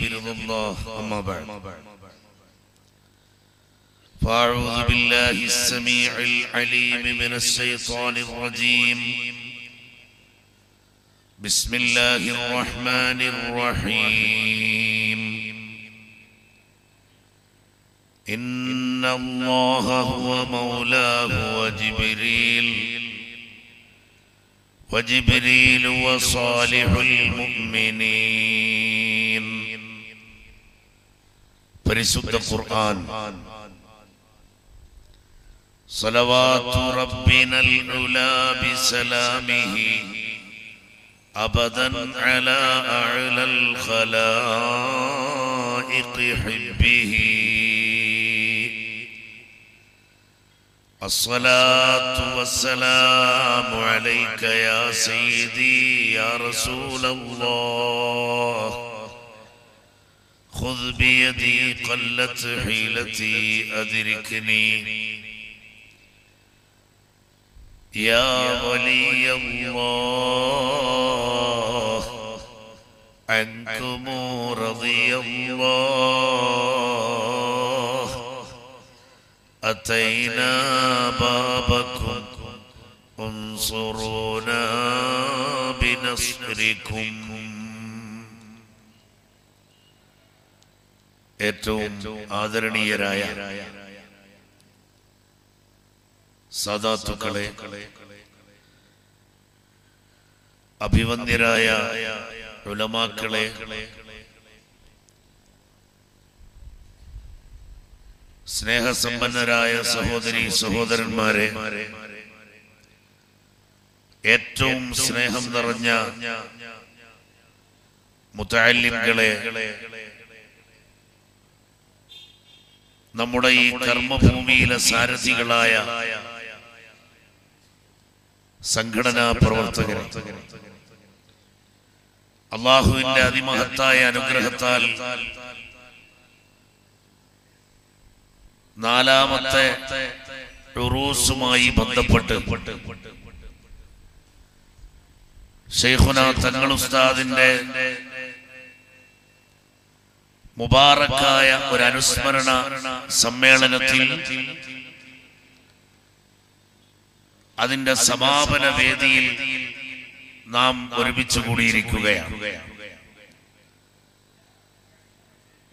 برضا الله. أما بعد. فأعوذ بالله السميع العليم من الشيطان الرجيم. بسم الله الرحمن الرحيم. إن الله هو مولاه وجبريل. وجبريل وصالح المؤمنين. പരിശുദ്ധ ഖുർആൻ صلوات ربنا العلا بسلامه أبدا على أعلى الخلائق حبه الصلاة والسلام عليك يا سيدي يا رسول الله خذ بيدي قلت حيلتي أدركني. يا ولي الله عنكم رضي الله. أتينا بابكم انصرونا بنصركم. ഏറ്റവും ആദരണീയരായ സദാത്തുക്കളെ അഭിവന്ദ്യരായ ഉലമാക്കളെ സ്നേഹസമ്പന്നരായ സഹോദരി സഹോദരന്മാരെ ഏറ്റവും സ്നേഹം നിറഞ്ഞ മുത്താലിംകളെ നമ്മുടെ ഈ കർമ്മഭൂമിയിലെ സാരഥികളായ സംഘടനാ പ്രവർത്തകർ. അള്ളാഹുവിന്റെ അതിമഹത്തായ അനുഗ്രഹത്താൽ നാലാമത്തെ ടുറൂസുമായി ബന്ധപ്പെട്ട് ഷെയ്ഖുന തങ്ങൾ ഉസ്താദിന്റെ മുബാറക്കായ ഒരു അനുസ്മരണ സമ്മേളനത്തിൽ അതിന്റെ സമാപന വേദിയിൽ നാം ഒരുമിച്ച് കൂടിയിരിക്കുകയാണ്.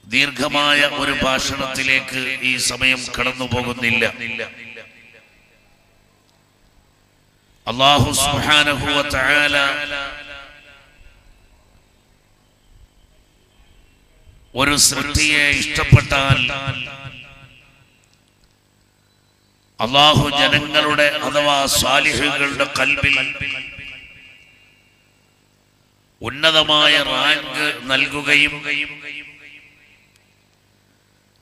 ദീർഘമായ ഒരു ഭാഷണത്തിലേക്ക് ഈ സമയം കടന്നു പോകുന്നില്ല. അള്ളാഹു സുബ്ഹാനഹു വ തആല ഒരു സൃഷ്ടിയെ ഇഷ്ടപ്പെട്ടാൽ അള്ളാഹു ജനങ്ങളുടെ അഥവാ സ്വാലിഹുകളുടെ കൽവിൽ ഉന്നതമായ റാങ്ക് നൽകുകയും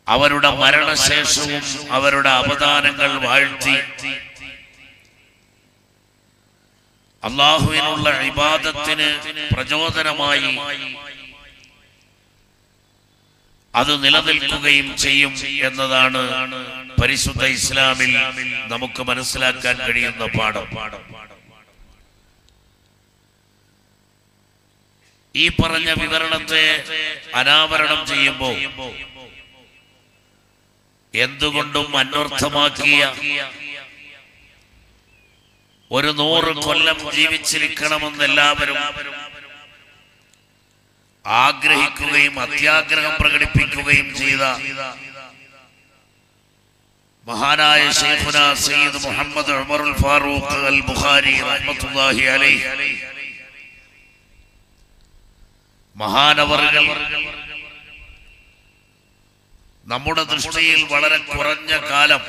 അവരുടെ മരണശേഷവും അവരുടെ അവദാനങ്ങൾ വാഴ്ത്തി അള്ളാഹുവിനുള്ള വിവാദത്തിന് പ്രചോദനമായി അത് നിലനിൽക്കുകയും ചെയ്യും എന്നതാണ് പരിശുദ്ധ ഇസ്ലാമിൽ നമുക്ക് മനസ്സിലാക്കാൻ കഴിയുന്ന പാഠം. ഈ പറഞ്ഞ വിവരണത്തെ അനാവരണം ചെയ്യുമ്പോൾ എന്തുകൊണ്ടും അന്വർത്ഥമാക്കിയ ഒരു നൂറ് കൊല്ലം ജീവിച്ചിരിക്കണമെന്ന് എല്ലാവരും ആഗ്രഹിക്കുകയും അത്യാഗ്രഹം പ്രകടിപ്പിക്കുകയും ചെയ്ത മഹാനായ ഷെയ്ഖുന സയ്യിദ് മുഹമ്മദ് ഉമറുൽ ഫാറൂഖ് അൽ ബുഖാരി റഹ്മത്തുള്ളാഹി അലൈഹി. മഹാനവറുകൾ നമ്മുടെ ദൃഷ്ടിയിൽ വളരെ കുറഞ്ഞ കാലം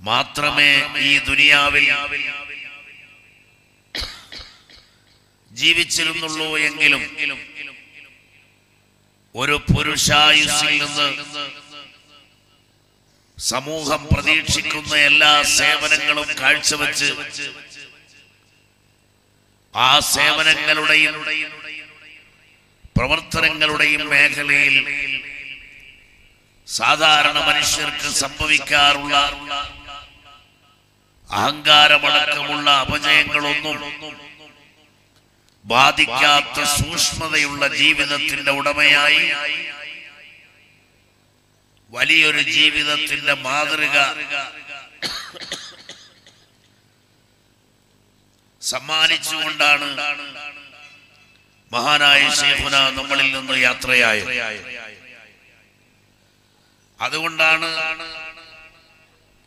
മാത്രമേ ഈ ദുനിയാവിൽ ജീവിച്ചിരുന്നുള്ളൂ എങ്കിലും ഒരു പുരുഷായുസിൽ നിന്ന് സമൂഹം പ്രതീക്ഷിക്കുന്ന എല്ലാ സേവനങ്ങളും കാഴ്ചവെച്ച് ആ സേവനങ്ങളുടെയും പ്രവർത്തനങ്ങളുടെയും മേഖലയിൽ സാധാരണ മനുഷ്യർക്ക് സംഭവിക്കാറുള്ള അഹങ്കാരമടക്കമുള്ള അപജയങ്ങളൊന്നും ബാധിക്കാത്ത സൂക്ഷ്മതയുള്ള ജീവിതത്തിന്റെ ഉടമയായി വലിയൊരു ജീവിതത്തിന്റെ മാതൃക സമ്മാനിച്ചുകൊണ്ടാണ് മഹാനായ ശേഖുന നമ്മളിൽ നിന്ന് യാത്രയായത്. അതുകൊണ്ടാണ്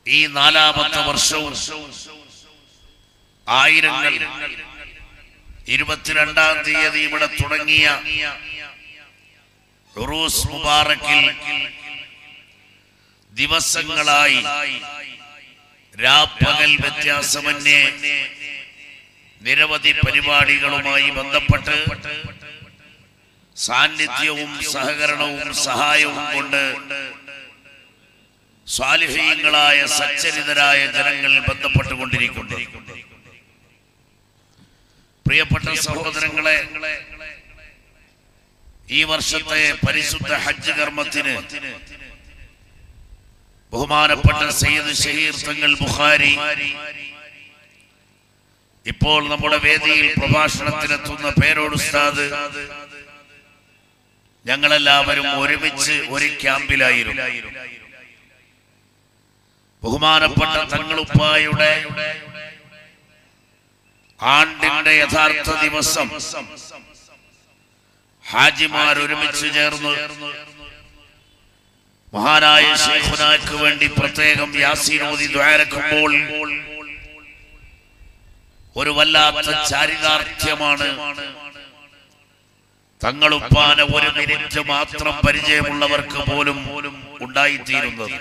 ഈ നാലാമത്തെ വർഷവും ആയിരങ്ങൾ ഇരുപത്തിരണ്ടാം തീയതി ഇവിടെ തുടങ്ങിയ മുബാറക്കിൽ ദിവസങ്ങളായി രാപ്പകൽ വ്യത്യാസമന്യേ നിരവധി പരിപാടികളുമായി ബന്ധപ്പെട്ട് സാന്നിധ്യവും സഹകരണവും സഹായവും കൊണ്ട് സ്വാലിഹീയങ്ങളായ സച്ചരിതരായ ജനങ്ങൾ ബന്ധപ്പെട്ടുകൊണ്ടിരിക്കുന്നു. പ്രിയപ്പെട്ട സഹോദരങ്ങളെ ഈ വർഷത്തെ പരിശുദ്ധ ഹജ്ജ് കർമ്മത്തിന് ബഹുമാനപ്പെട്ട സയ്യിദ് ഷഹീർ തങ്ങൾ ബുഖാരി ഇപ്പോൾ നമ്മുടെ വേദിയിൽ പ്രഭാഷണത്തിനെത്തുന്ന പേരോട് ഉസ്താദ് ഞങ്ങളെല്ലാവരും ഒരുമിച്ച് ഒരു ക്യാമ്പിലായിരുന്നു. ബഹുമാനപ്പെട്ട തങ്ങളുപ്പായുടെ ആണ്ടിന്റെ യഥാർത്ഥ ദിവസം. ഹാജിമാർ ഒരുമിച്ച് ചേർന്നു മഹാനായ ശേഖുനാക്ക് വേണ്ടി പ്രത്യേകം യാസീനോദി ദ്വാരക്കുമ്പോൾ ഒരു വല്ലാത്ത ചാരിതാർത്ഥ്യമാണ്. തങ്ങളുപ്പാന ഒരു മിനിറ്റ് മാത്രം പരിചയമുള്ളവർക്ക് പോലും ഉണ്ടായിത്തീരുന്നത്.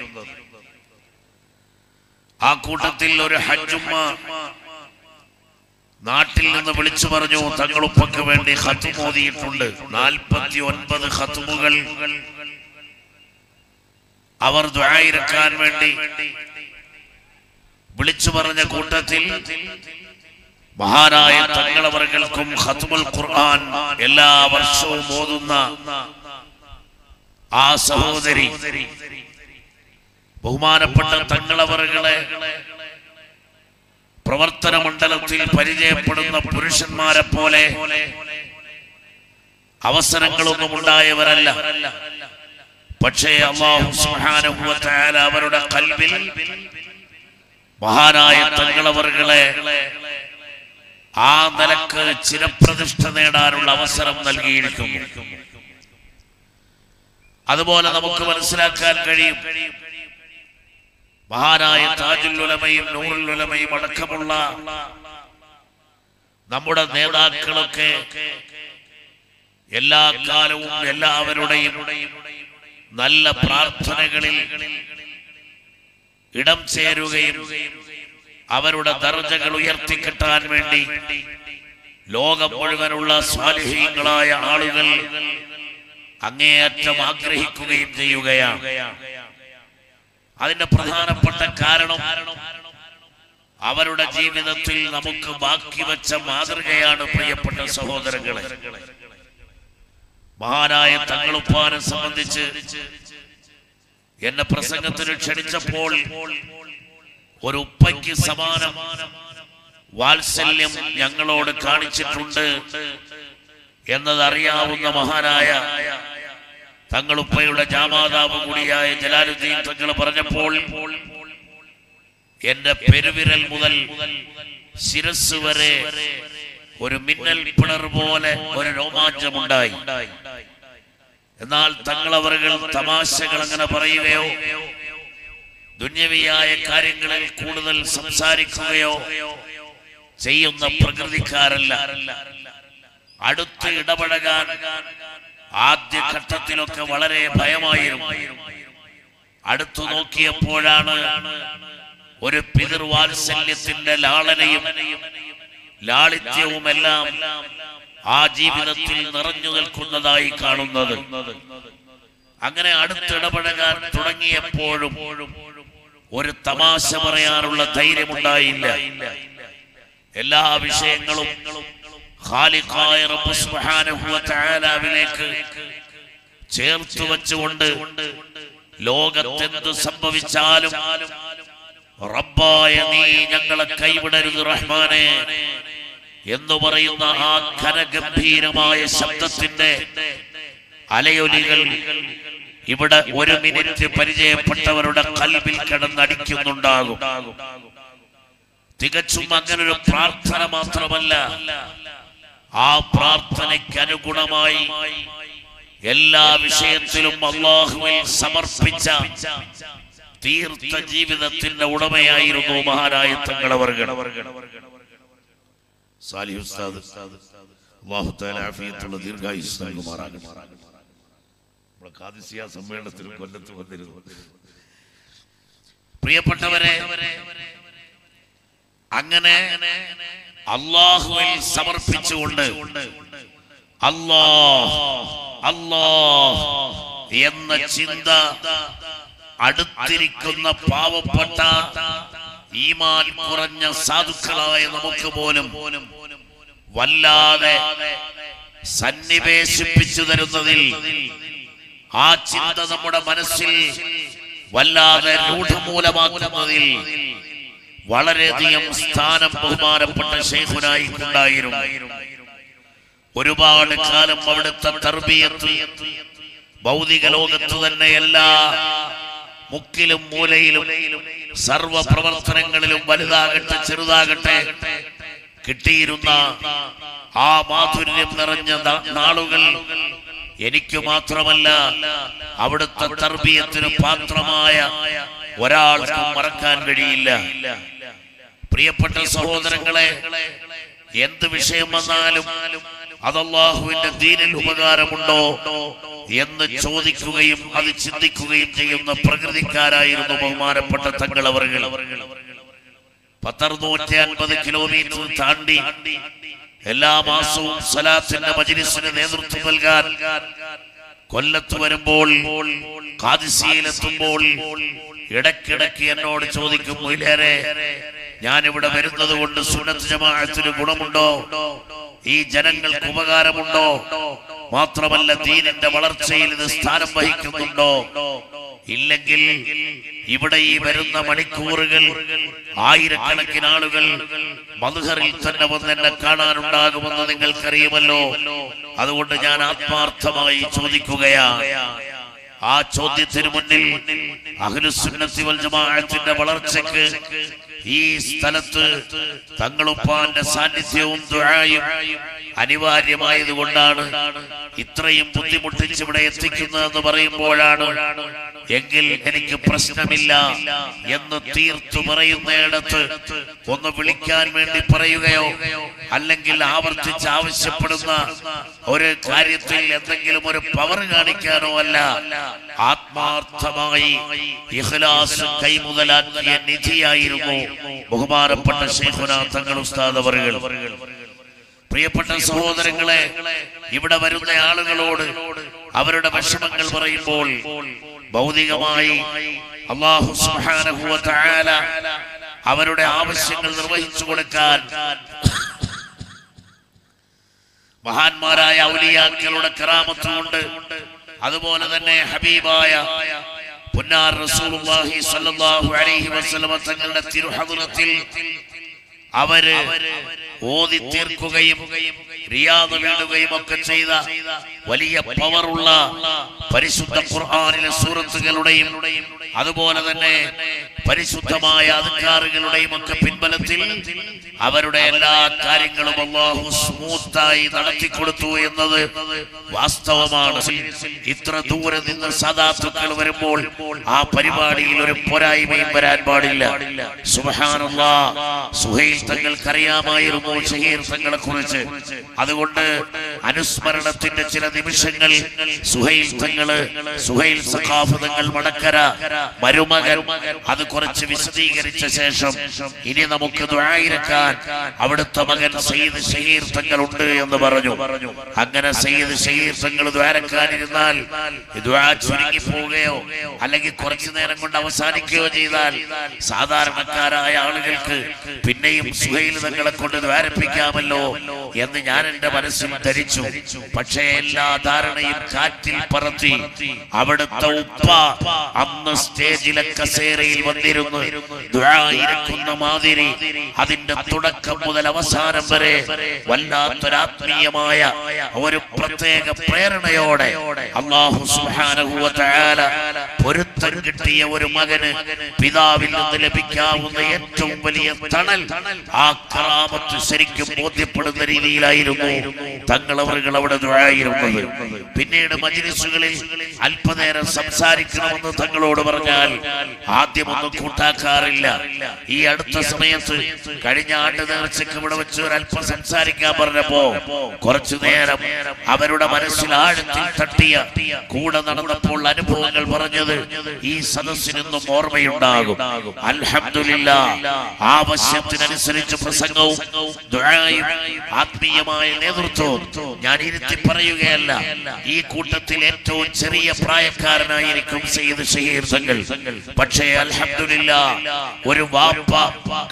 ആ കൂട്ടത്തിൽ ഒരു ഹജ്ജുമ്മ നാട്ടിൽ നിന്ന് വിളിച്ചു പറഞ്ഞു തങ്ങളുപ്പക്ക് വേണ്ടി ഹത്തുമോദിയിട്ടുണ്ട് നാൽപ്പത്തി ഒൻപത് ഹത്തുമുകൾ അവർ ദ്വായിരക്കാൻ വേണ്ടി വിളിച്ചു പറഞ്ഞ കൂട്ടത്തിൽ മഹാനായ തങ്ങളവർക്കും ഖത്മുൽ ഖുർആൻ എല്ലാ വർഷവും ഓതുന്ന ആ സഹോദരി ബഹുമാനപ്പെട്ട തങ്ങളവറുകളെ പ്രവർത്തന മണ്ഡലത്തിൽ പരിചയപ്പെടുന്ന പുരുഷന്മാരെ പോലെ അവസരങ്ങളൊന്നും ഉണ്ടായവരല്ല. പക്ഷേ അവരുടെ കൽവിൽ മഹാനായ തങ്ങളവറുകളെ ആ നിലയ്ക്ക് ചിരപ്രതിഷ്ഠ നേടാനുള്ള അവസരം നൽകിയിരിക്കുന്നു. അതുപോലെ നമുക്ക് മനസ്സിലാക്കാൻ കഴിയും. മഹാനായ താജുൽ നൂറുലമയും അടക്കമുള്ള നമ്മുടെ നേതാക്കളൊക്കെ എല്ലാ കാലവും എല്ലാവരുടെയും നല്ല പ്രാർത്ഥനകളിൽ ഇടം ചേരുകയും അവരുടെ ദർജകൾ ഉയർത്തിക്കിട്ടാൻ വേണ്ടി ലോകം മുഴുവനുള്ള സ്വാലിഹീങ്ങളായ ആളുകൾ അങ്ങേയറ്റം ആഗ്രഹിക്കുകയും ചെയ്യുകയാണ്. അതിന്റെ പ്രധാനപ്പെട്ട കാരണം അവരുടെ ജീവിതത്തിൽ നമുക്ക് ബാക്കി വെച്ച മാതൃകയാണ് പ്രിയപ്പെട്ട സഹോദരങ്ങളെ. മഹാനായ തങ്ങളുപ്പാനെ സംബന്ധിച്ച് എന്നെ പ്രസംഗത്തിന് ക്ഷണിച്ചപ്പോൾ ഒരു ഉപ്പയ്ക്ക് സമാനം വാത്സല്യം ഞങ്ങളോട് കാണിച്ചിട്ടുണ്ട് എന്നതറിയാവുന്ന മഹാനായ തങ്ങളുപ്പയുടെ ജാമാതാവ് കൂടിയായ ജലാലുദ്ദീൻ തങ്ങൾ പറഞ്ഞപ്പോൾ എന്റെ പെരുവിരൽ മുതൽ ശിരസ് വരെ ഒരു മിന്നൽ പിണർ പോലെ ഒരു രോമാഞ്ചമുണ്ടായി. എന്നാൽ തങ്ങളവറുകൾ തമാശകൾ അങ്ങനെ പറയുകയോ ദുന്യവിയായ കാര്യങ്ങളിൽ കൂടുതൽ സംസാരിക്കുകയോ ചെയ്യുന്ന പ്രകൃതിക്കാരല്ല. അടുത്ത് ഇടപഴകാൻ ആദ്യ ഘട്ടത്തിലൊക്കെ വളരെ ഭയമായിരുന്നു. അടുത്തു നോക്കിയപ്പോഴാണ് ഒരു പിതൃവാത്സല്യത്തിന്റെ ലാളനയും ലാളിത്യവുമെല്ലാം ആ ജീവിതത്തിൽ നിറഞ്ഞു നിൽക്കുന്നതായി കാണുന്നത്. അങ്ങനെ അടുത്തിടപഴകാൻ തുടങ്ങിയപ്പോഴും ഒരു തമാശ പറയാനുള്ള ധൈര്യമുണ്ടായില്ല. എല്ലാ വിഷയങ്ങളും ഖാലിഖായ റബ്ബ് സുബ്ഹാനഹു വ തആലാവിലേക്ക് ചേർത്ത് വെച്ചുകൊണ്ട് ലോകത്തെന്ത് സംഭവിച്ചാലും റബ്ബായ നീ ഞങ്ങളെ കൈവിടരുത് റഹ്മാനെ എന്ന് പറയുന്ന ആ ഘനഗംഭീരമായ ശബ്ദത്തിന്റെ അലയൊലികൾ ഇവിടെ ഒരു മിനിറ്റ് പരിചയപ്പെട്ടവരുടെ കൽവിൽ കിടന്നടിക്കുന്നുണ്ടാകും. തികച്ചും അങ്ങനൊരു പ്രാർത്ഥന മാത്രമല്ല. ആ പ്രാർത്ഥനയ്ക്ക് അനുഗുണമായി എല്ലാ വിഷയത്തിലും അള്ളാഹുവിൽ സമർപ്പിച്ച തീർത്ഥ ജീവിതത്തിന്റെ ഉടമയായിരുന്നു മഹാനായ തങ്ങളവർ സമ്മേളനത്തിൽ കൊല്ലത്ത് വന്നിരുന്നു. പ്രിയപ്പെട്ടവരെ അങ്ങനെ അള്ളാഹുവിൽ സമർപ്പിച്ചുകൊണ്ട് അല്ലാഹ് അല്ലാഹ് എന്ന ചിന്ത അടുത്തിരിക്കുന്ന പാവപ്പെട്ട ഈമാൻ കുറഞ്ഞ സാധുക്കളായ നമുക്ക് പോലും വല്ലാതെ സന്നിവേശിപ്പിച്ചു തരുന്നതിൽ ആ ചിന്ത നമ്മുടെ മനസ്സിൽ വല്ലാതെ രൂഢമൂലമാക്കുന്നതിൽ വളരെയധികം സ്ഥാനം ബഹുമാനപ്പെട്ട ഷെയ്ഖുനായി ഉണ്ടായിരുന്നു. ഒരുപാട് കാലം അവിടുത്തെ തർബീയത്ത് ഭൗതിക ലോകത്ത് തന്നെ എല്ലാ മുക്കിലും മൂലയിലും സർവ പ്രവർത്തനങ്ങളിലും വലുതാകട്ടെ ചെറുതാകട്ടെ കിട്ടിയിരുന്ന ആ മാധുര്യം നിറഞ്ഞ നാളുകൾ എനിക്ക് മാത്രമല്ല അവിടുത്തെ തർബീയത്തിന് പാത്രമായ ഒരാൾക്കും മറക്കാൻ കഴിയില്ല. പ്രിയപ്പെട്ട സഹോദരങ്ങളെ എന്ത് വിഷയം വന്നാലും അതല്ലാഹുവിന്റെ ദീനിൽ ഉപകാരമുണ്ടോ എന്ന് ചോദിക്കുകയും അത് ചിന്തിക്കുകയും ചെയ്യുന്ന പ്രകൃതിക്കാരായിരുന്നു ബഹുമാനപ്പെട്ട തങ്ങളവറുകൾ പത്തറുന്നൂറ്റി അൻപത് കിലോമീറ്റർ താണ്ടി എല്ലാ മാസവും സലാത്തിന്റെ മജിലിസിന് നേതൃത്വം നൽകാൻ കൊല്ലത്ത് വരുമ്പോൾ കാതിസിയിലെത്തുമ്പോൾ ഇടയ്ക്കിടയ്ക്ക് എന്നോട് ചോദിക്കും മൊയിലേറെ ഞാൻ ഇവിടെ വരുന്നത് കൊണ്ട് സുന്നത്ത് ജമാഅത്തിന് ഗുണമുണ്ടോ? ഈ ജനങ്ങൾക്ക് ഉപകാരമുണ്ടോ? മാത്രമല്ല ദീനിന്റെ വളർച്ചയിൽ ഇത് സ്ഥാനം വഹിക്കുന്നുണ്ടോ? ഇല്ലെങ്കിൽ ഇവിടെ ഈ വരുന്ന മണിക്കൂറുകൾ ആയിരക്കണക്കിന് ആളുകൾ മധുഹറിൽ തന്നെ വന്ന് എന്നെ കാണാനുണ്ടാകുമെന്ന് നിങ്ങൾക്കറിയുമല്ലോ. അതുകൊണ്ട് ഞാൻ ആത്മാർത്ഥമായി ചോദിക്കുകയാണ് ആ ചോദ്യത്തിന് മുന്നിൽ അഖിലുസുന്നത്തി വൽ ജമാഅത്തിന്റെ വളർച്ചയ്ക്ക് ഈ സ്ഥലത്ത് തങ്ങളുപ്പാന്റെ സാന്നിധ്യവും ദുആയും അനിവാര്യമായതുകൊണ്ടാണ് ഇത്രയും ബുദ്ധിമുട്ടിച്ച് ഇവിടെ എത്തിക്കുന്നതെന്ന് പറയുമ്പോഴാണ് എങ്കിൽ എനിക്ക് പ്രശ്നമില്ല എന്ന് തീർത്തു പറയുന്നയിടത്ത് ഒന്ന് വിളിക്കാൻ വേണ്ടി പറയുകയോ അല്ലെങ്കിൽ ആവർത്തിച്ച് ആവശ്യപ്പെടുന്ന ഒരു കാര്യത്തിൽ എന്തെങ്കിലും ഒരു പവർ കാണിക്കാനോ അല്ല. ആത്മാർത്ഥമായി ഇഖ്ലാസ് കൈമുതലാക്കിയ നിധിയായിരുന്നു ബഹുമാനപ്പെട്ട ശൈഖുനാ തങ്ങൾ ഉസ്താദ് പ്രിയപ്പെട്ട സഹോദരങ്ങളെ ഇവിടെ വരുന്ന ആളുകളോട് അവരുടെ വിഷമങ്ങൾ പറയുമ്പോൾ ഭൗതികമായി അള്ളാഹു അവരുടെ ആവശ്യങ്ങൾ നിർവഹിച്ചു കൊടുക്കാൻ മഹാന്മാരായ ഔലിയാക്കളുടെ കറാമത്ത് കൊണ്ട് അതുപോലെ തന്നെ ഹബീബായ പുന്നാർ റസൂലുള്ളാഹി സ്വല്ലല്ലാഹു അലൈഹി വസല്ലമ തങ്ങളുടെ തിരുഹദ്റത്തിൽ അവർ ഓതി തീർക്കുകയും റിയാദ് വീടുകയും ഒക്കെ ചെയ്ത വലിയ പവറുള്ള പരിശുദ്ധ ഖുർആാനിലെ സൂറത്തുകളുടെയും അതുപോലെ തന്നെ പരിശുദ്ധമായ അധികാറുകളുടെയും ഒക്കെ പിൻബലത്തിൽ അവരുടെ എല്ലാ കാര്യങ്ങളും അള്ളാഹു സ്മൂത്തായി നടത്തി കൊടുത്തു എന്നത് വാസ്തവമാണ്. ഇത്ര ദൂരെ നിന്ന് സദാത്തുക്കൾ വരുമ്പോൾ ആ പരിപാടിയിൽ ഒരു പോരായ്മയും വരാൻ പാടില്ല. സുഹാനുള്ള സുഹൈൽ തങ്ങൾക്കറിയാമായിരുന്നു ഷഹീർ തങ്ങളെ കുറിച്ച് അതുകൊണ്ട് അനുസ്മരണത്തിന്റെ ചില നിമിഷങ്ങൾ സുഹൈൽ തങ്ങൾ സുഹൈൽ സഖാഫ് മടക്കര മരുമകൻ അത് കുറച്ച് വിശദീകരിച്ച ശേഷം ഇനി നമുക്ക് ദുഴായിരക്കാൻ അവിടുത്തെ മകൻ സയ്യിദ് ഷഹീർ തങ്ങൾ ഉണ്ട് എന്ന് പറഞ്ഞു. അങ്ങനെ സയ്യിദ് ഷഹീർ തങ്ങൾ ദ്വാരക്കാനിരുന്നാൽ ദ്വാ ചുരുങ്ങി പോവുകയോ അല്ലെങ്കിൽ കുറച്ചു നേരം കൊണ്ട് അവസാനിക്കുകയോ ചെയ്താൽ സാധാരണക്കാരായ ആളുകൾക്ക് പിന്നെയും സുഹൈൽ തങ്ങളെ കൊണ്ട് ദ്വാരപ്പിക്കാമല്ലോ എന്ന് ഞാൻ എന്റെ മനസ്സിൽ ധരിച്ചു. പക്ഷേ എല്ലാ ധാരണയും കാറ്റിൽ പറത്തി. അവിടുത്തെ ഉപ്പ അന്ന് സ്റ്റേജിലെ കസേരയിൽ വന്നിരുന്നു. വന്നിരുന്നു. മാതിരി. അതിന്റെ തുടക്കം മുതൽ അവസാനം വരെ വല്ലാത്തൊരാത്മീയമായ ഒരു പ്രത്യേക പ്രേരണയോടെ അള്ളാഹു തആല പൊരുത്തം കിട്ടിയ ഒരു മകന് പിതാവിൽ നിന്ന് ലഭിക്കാവുന്ന ഏറ്റവും വലിയ തണൽ. ആ കറാമത്ത് ശരിക്കും ബോധ്യപ്പെടുന്ന രീതിയിലായിരുന്നു. തങ്ങളവറുകൾ അവിടെ ദുആയിരുന്നത് പിന്നീട് മജ്ലിസുകളിൽ അല്പനേരം സംസാരിക്കണമെന്ന് തങ്ങളോട് പറഞ്ഞാൽ ആദ്യമൊന്നും കൂട്ടാക്കാറില്ല. ഈ അടുത്ത സമയത്ത് കഴിഞ്ഞ ആണ്ട് നേർച്ചയ്ക്ക് ഇവിടെ വെച്ച് ഒരല്പം സംസാരിക്കാൻ പറഞ്ഞപ്പോ കുറച്ചു നേരം അവരുടെ മനസ്സിൽ ആഴത്തിൽ തട്ടിയ കൂടെ നടന്നപ്പോൾ അനുഭവങ്ങൾ പറഞ്ഞത് ഈ സദസ്സിനൊന്നും ഓർമ്മയുണ്ടാകും. അൽഹമില്ല ആവശ്യത്തിനനുസരിച്ച് പ്രസംഗവും ദുആയും ആത്മീയമായ നേതൃത്വം ഞാൻ ഇരുത്തി പറയുകയല്ല ഈ കൂട്ടത്തിൽ ഏറ്റവും ചെറിയ പ്രായക്കാരനായിരിക്കും സെയ്ത് ഷഹീർ തങ്ങൾ പക്ഷേ അലഹമില്ല ഒരു വാപ്പ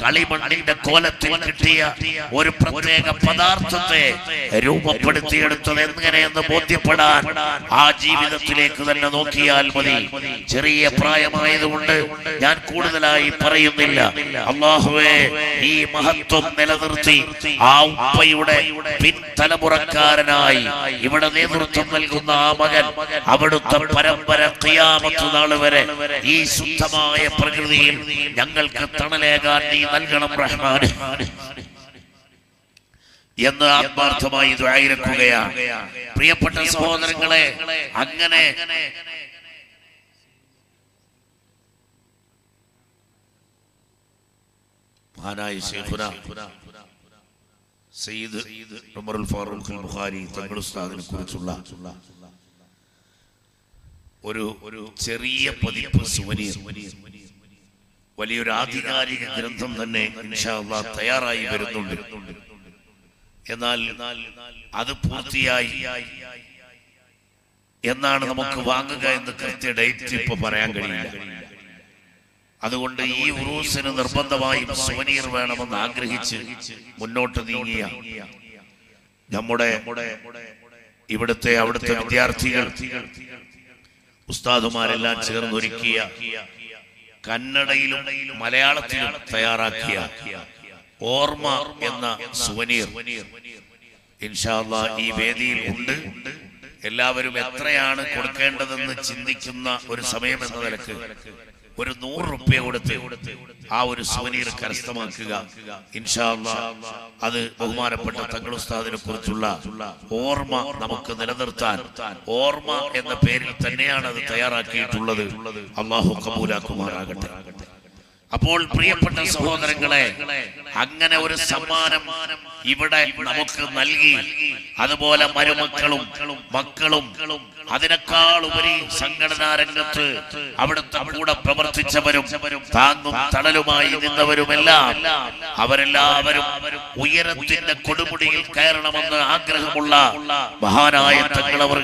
കളിമണ്ണിന്റെ കോലത്തിൽ കിട്ടിയ ഒരു പ്രത്യേക പദാർത്ഥത്തെ രൂപപ്പെടുത്തിയെടുത്തത് എങ്ങനെയെന്ന് ബോധ്യപ്പെടാൻ ആ ജീവിതത്തിലേക്ക് തന്നെ നോക്കിയാൽ മതി. ചെറിയ പ്രായമായതുകൊണ്ട് ഞാൻ കൂടുതലായി പറയുന്നില്ല. അള്ളാഹുവേ ഈ മഹത്വം നിലനിർത്തി ആ ഉപ്പയുടെ പിൻതലമുറക്കാരനായി ഇവിടെ നേതൃത്വം നൽകുന്ന ആ മകൻ അവിടുത്തെ പരമ്പര ഖിയാമത്ത് നാൾ വരെ ഈ ശുദ്ധമായ പ്രകൃതിയിൽ ഞങ്ങൾക്ക് തണലേകാൻ നീ നൽകണം റഹ്മാൻ എന്ന് ആത്മാർത്ഥമായി ദ്വായിരക്കുകയാണ് പ്രിയപ്പെട്ട സഹോദരങ്ങളെ അങ്ങനെ മഹാനായ ശൈഖുന സയ്യിദ് ഉമറുൽ ഫാറൂഖ് ബുഖാരി തങ്ങൾ ഉസ്താദിനെ കുറിച്ചുള്ള ഒരു ഒരു ചെറിയ പതിപ്പ് സുവനീർ. വലിയൊരു ആധികാരിക ഗ്രന്ഥം തന്നെ തയ്യാറായി വരുന്നുണ്ട്. എന്നാൽ അത് പൂർത്തിയായി എന്നാണ് നമുക്ക് വാങ്ങുക എന്ന് കൃത്യ ഡേറ്റ് ഇപ്പൊ പറയാൻ കഴിയില്ല. അതുകൊണ്ട് ഈ ഉറൂസിന് നിർബന്ധമായും സുവനീർ വേണമെന്ന് ആഗ്രഹിച്ച് മുന്നോട്ട് നീങ്ങിയ നമ്മുടെ ഇവിടുത്തെ അവിടുത്തെ വിദ്യാർത്ഥികൾ ഉസ്താദുമാരെല്ലാം ചേർന്നൊരുക്കിയ കന്നഡയിലും മലയാളത്തിലും തയ്യാറാക്കിയ ഓർമ്മ എന്ന സുവനീർ. ഇൻഷാല്ല ഈ വേദിയിൽ ഉണ്ട്. എല്ലാവരും എത്രയാണ് കൊടുക്കേണ്ടതെന്ന് ചിന്തിക്കുന്ന ഒരു സമയം എന്ന നിലയ്ക്ക് ഒരു നൂറ് റുപ്യ കൊടുത്ത് ആ ഒരു സുവനീർ കരസ്ഥമാക്കുക. ഇൻഷാല്ല അത് ബഹുമാനപ്പെട്ട തങ്ങളുസ്താദിനെ കുറിച്ചുള്ള ഓർമ്മ നമുക്ക് നിലനിർത്താൻ ഓർമ്മ എന്ന പേരിൽ തന്നെയാണ് അത് തയ്യാറാക്കിയിട്ടുള്ളത്. അള്ളാഹു കബൂലാക്കുമാറാകട്ടെ. അപ്പോൾ പ്രിയപ്പെട്ട സഹോദരങ്ങളെ അങ്ങനെ ഒരു സമ്മാനം ഇവിടെ നമുക്ക് നൽകി. അതുപോലെ മരുമക്കളും മക്കളും അതിനേക്കാൾ ഉപരി സംഘടനാ രംഗത്ത് അവിടുത്തെ കൂടെ പ്രവർത്തിച്ചവരും താങ്ങും തണലുമായി നിന്നവരുമെല്ലാം അവരെല്ലാവരും ഉയരത്തിന്റെ കൊടുമുടിയിൽ കയറണമെന്ന് ആഗ്രഹമുള്ള മഹാനായ തങ്ങളവർ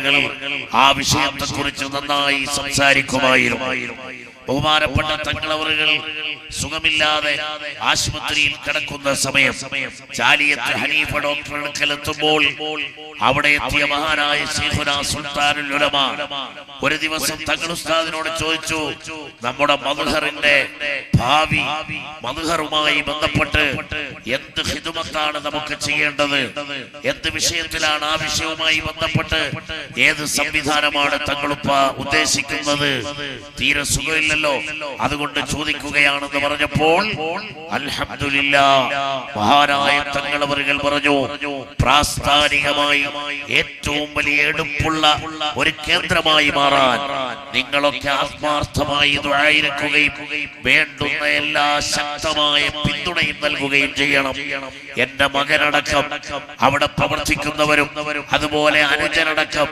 ആ വിഷയത്തെ കുറിച്ച് നന്നായി സംസാരിക്കുമായിരുന്നു. ബഹുമാനപ്പെട്ട തങ്ങളവറുകൾ സുഖമില്ലാതെ ആശുപത്രിയിൽ കിടക്കുന്ന സമയം ചാലിയത്ത് ഹനീഫ ഡോക്ടർ അവിടെ എത്തിയ മഹാനായ ശൈഖുന സുൽത്താനുൽ ഒരു ദിവസം തങ്ങൾ ഉസ്താദിനോട് ചോദിച്ചു നമ്മുടെ മധുഹറിന്റെ ഭാവി മധുഹറുമായി ബന്ധപ്പെട്ട് എന്ത് ഹിതുമത്താണ് നമുക്ക് ചെയ്യേണ്ടത്? എന്ത് വിഷയത്തിലാണ് ആ വിഷയവുമായി ബന്ധപ്പെട്ട് ഏത് സംവിധാനമാണ് തങ്ങളുപ്പ ഉദ്ദേശിക്കുന്നത്? തീരെ സുഖമില്ലല്ലോ അതുകൊണ്ട് ചോദിക്കുകയാണെന്ന് പറഞ്ഞപ്പോൾ മഹാനായ തങ്ങളവറുകൾ പറഞ്ഞു പ്രാസ്ഥാനികമായി ഏറ്റവും വലിയ എടുപ്പുള്ള ഒരു കേന്ദ്രമായി മാറാൻ നിങ്ങളൊക്കെ ആത്മാർത്ഥമായി ദുആയിരക്കുകയും വേണ്ടുന്ന എല്ലാ ശക്തമായ പിന്തുണയും നൽകുകയും ചെയ്യണം. എന്റെ മകനടക്കം അവിടെ പ്രവർത്തിക്കുന്നവരും അതുപോലെ അനുജനടക്കം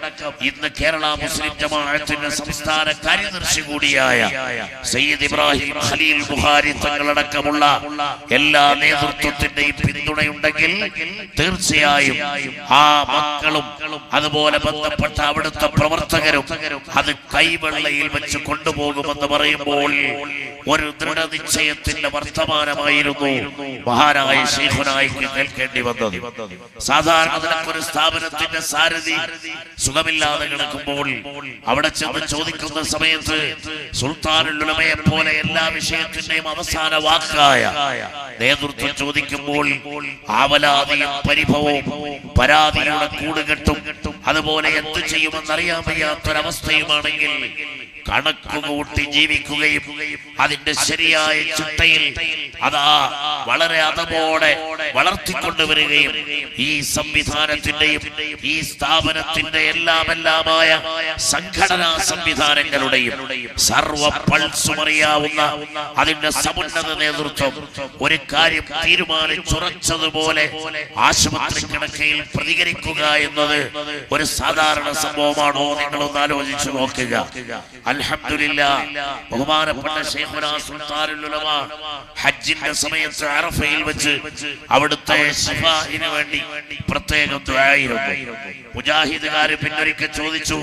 ഇന്ന് കേരള മുസ്ലിം ജമാഅത്തിന്റെ സംസ്ഥാന കാര്യദർശി കൂടിയായ സയ്യിദ് ഇബ്രാഹിം ഖലീൽ ബുഖാരി തങ്ങളടക്കമുള്ള എല്ലാ നേതൃത്വത്തിന്റെയും പിന്തുണയുണ്ടെങ്കിൽ തീർച്ചയായും ആ മക്കളും അതുപോലെ ബന്ധപ്പെട്ട അവിടുത്തെ പ്രവർത്തകരും അത് കൈവെള്ളയിൽ വെച്ച് കൊണ്ടുപോകുമെന്ന് പറയുമ്പോൾ ഒരു ദൃഢനിശ്ചയത്തിന്റെ വർത്തമാനമായിരുന്നു മഹാനായ ശേഖുനായിക്ക് കേൾക്കേണ്ടി വന്നത്. സാധാരണ നിനക്കൊരു സ്ഥാപനത്തിന്റെ സാരഥി സുഖമില്ലാതെ കിടക്കുമ്പോൾ അവിടെ ചെന്ന് ചോദിക്കുന്ന സമയത്ത് സുൽത്താനുലുലമയെ പോലെ എല്ലാ വിഷയത്തിന്റെയും അവസാന വാക്കായ നേതൃത്വം ചോദിക്കുമ്പോൾ ആവലാതിയും പരിഭവവും പരാതിയുടെ കൂടുകെട്ടും അതുപോലെ എന്ത് ചെയ്യുമെന്നറിയാൻ വയ്യാത്തൊരവസ്ഥയുമാണെങ്കിൽ കണക്ക് കൂട്ടി ജീവിക്കുകയും അതിന്റെ ശരിയായ ചിട്ടയിൽ അതാ വളരെ അതമോടെ വളർത്തിക്കൊണ്ടുവരികയും ഈ സംവിധാനത്തിന്റെയും ഈ സ്ഥാപനത്തിന്റെ എല്ലാമെല്ലാമായ സംഘടനാ സംവിധാനങ്ങളുടെയും സർവ പൾസുമറിയാവുന്ന അതിന്റെ സമുന്നത നേതൃത്വം ഒരു കാര്യം തീരുമാനിച്ചുറച്ചതുപോലെ ആശുപത്രി കിടക്കയിൽ പ്രതികരിക്കുക എന്നത് ഒരു സാധാരണ സംഭവമാണോ നിങ്ങളൊന്ന് ആലോചിച്ചു നോക്കുക. അൽഹംദുലില്ലാ ബഹുമാനപ്പെട്ട ഹജ്ജിന്റെ സമയത്ത് അറഫയിൽ വെച്ച് വേണ്ടി മുജാഹിദുകാര് ചോദിച്ചു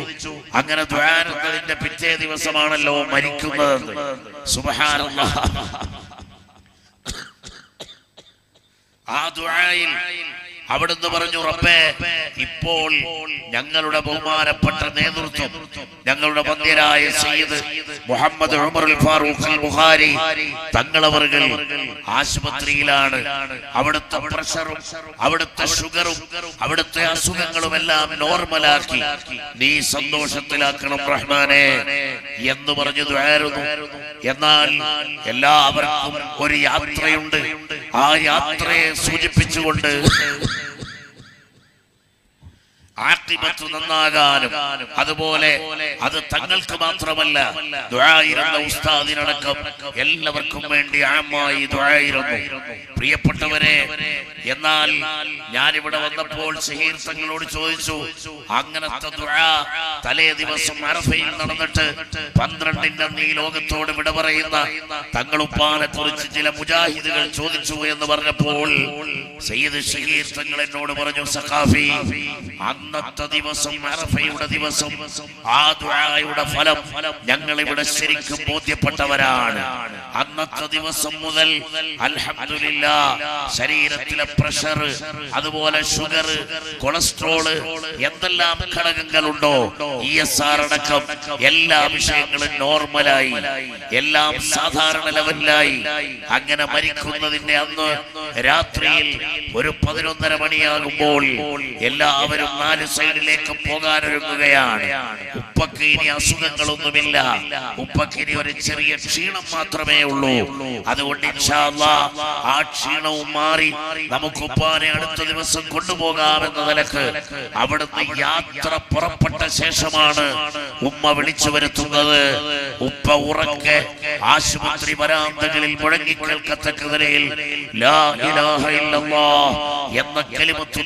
അങ്ങനെ ദ്വാരത്തിന്റെ പിറ്റേ ദിവസമാണല്ലോ മരിക്കുന്നത് ആ ദുആയിൽ അവിടുന്ന് പറഞ്ഞു റബ്ബേ ഇപ്പോൾ ഞങ്ങളുടെ ബഹുമാനപ്പെട്ട നേതൃത്വം ഞങ്ങളുടെ മന്ദിരായ സയ്യിദ് മുഹമ്മദ് ഉമർ ഫാറൂഖ് ബുഖാരി തങ്ങളവറുകൾ ആശുപത്രിയിലാണ്. അവിടുത്തെ പ്രഷറും അവിടുത്തെ ഷുഗറും അവിടുത്തെ അസുഖങ്ങളും എല്ലാം നോർമലാക്കി. നീ സന്തോഷത്തിലാക്കണം റഹ്മാനെ എന്ന് പറഞ്ഞു ആയിരുന്നു എന്നാൽ എല്ലാവർക്കും ഒരു യാത്രയുണ്ട്. ആ യാത്രയെ സൂചിപ്പിച്ചുകൊണ്ട് ആക്കിബത്ത് നന്നാകാനും അതുപോലെ അത് തങ്ങൾക്ക് മാത്രമല്ല ദുആയിരുന്ന ഉസ്താദിനടക്കം എല്ലാവർക്കും വേണ്ടി ആമായി ദുരായിരുന്നു പ്രിയപ്പെട്ടവരെ എന്നാൽ ഞാനിവിടെ വന്നപ്പോൾ ഷഹീർ തങ്ങളോട് ചോദിച്ചു അങ്ങനത്തെ ദുആ തലേ ദിവസം അറഫയിൽ നടന്നിട്ട് പന്ത്രണ്ടിന്റെ നീ ലോകത്തോട് വിട പറയുന്ന തങ്ങളുപ്പാനെ കുറിച്ച് ചില മുജാഹിദുകൾ ചോദിച്ചു എന്ന് പറഞ്ഞപ്പോൾ സയ്യിദ് ഷഹീർ തങ്ങൾ എന്നോട് പറഞ്ഞു സഖാഫി അന്നത്തെ ദിവസം അറഫയുടെ ദിവസം ആ ദുആയുടെ ഫലം ഞങ്ങൾ ഇവിടെ ശരിക്കും ബോധ്യപ്പെട്ടവരാണ്. അന്നത്തെ ദിവസം മുതൽ അൽഹംദുലില്ലാ ശരീരത്തിലെ പ്രഷർ അതുപോലെ ഷുഗർ കൊളസ്ട്രോൾ എന്തെല്ലാം ഘടകങ്ങളുണ്ടോ ഇ എസ് ആർ അടക്കം എല്ലാ വിഷയങ്ങളും നോർമലായി എല്ലാം സാധാരണ ലെവലിലായി. അങ്ങനെ മരിക്കുന്നതിന്റെ അന്ന് രാത്രിയിൽ ഒരു പതിനൊന്നര മണിയാകുമ്പോൾ എല്ലാവരും നാല് സൈഡിലേക്ക് പോകാനൊരുങ്ങുകയാണ്. ഉപ്പക്ക് ഇനി അസുഖങ്ങളൊന്നുമില്ല. ഉപ്പക്ക് ഇനി ഒരു ചെറിയ ക്ഷീണം മാത്രമേ ഉള്ളൂ. അതുകൊണ്ട് ആ ക്ഷീണവും മാറി നമുക്ക് ഉപ്പാനെ അടുത്ത ദിവസം കൊണ്ടുപോകാമെന്ന നിലയ്ക്ക് അവിടുന്ന് യാത്ര പുറപ്പെട്ട ശേഷമാണ് ഉമ്മ വിളിച്ചു വരുത്തുന്നത്. ഉപ്പ ഉറക്കെ ആശുപത്രി വരാന്തകളിൽ മുഴങ്ങിക്കേൾക്കത്തക്ക നിലയിൽ എന്ന കലിമത്തു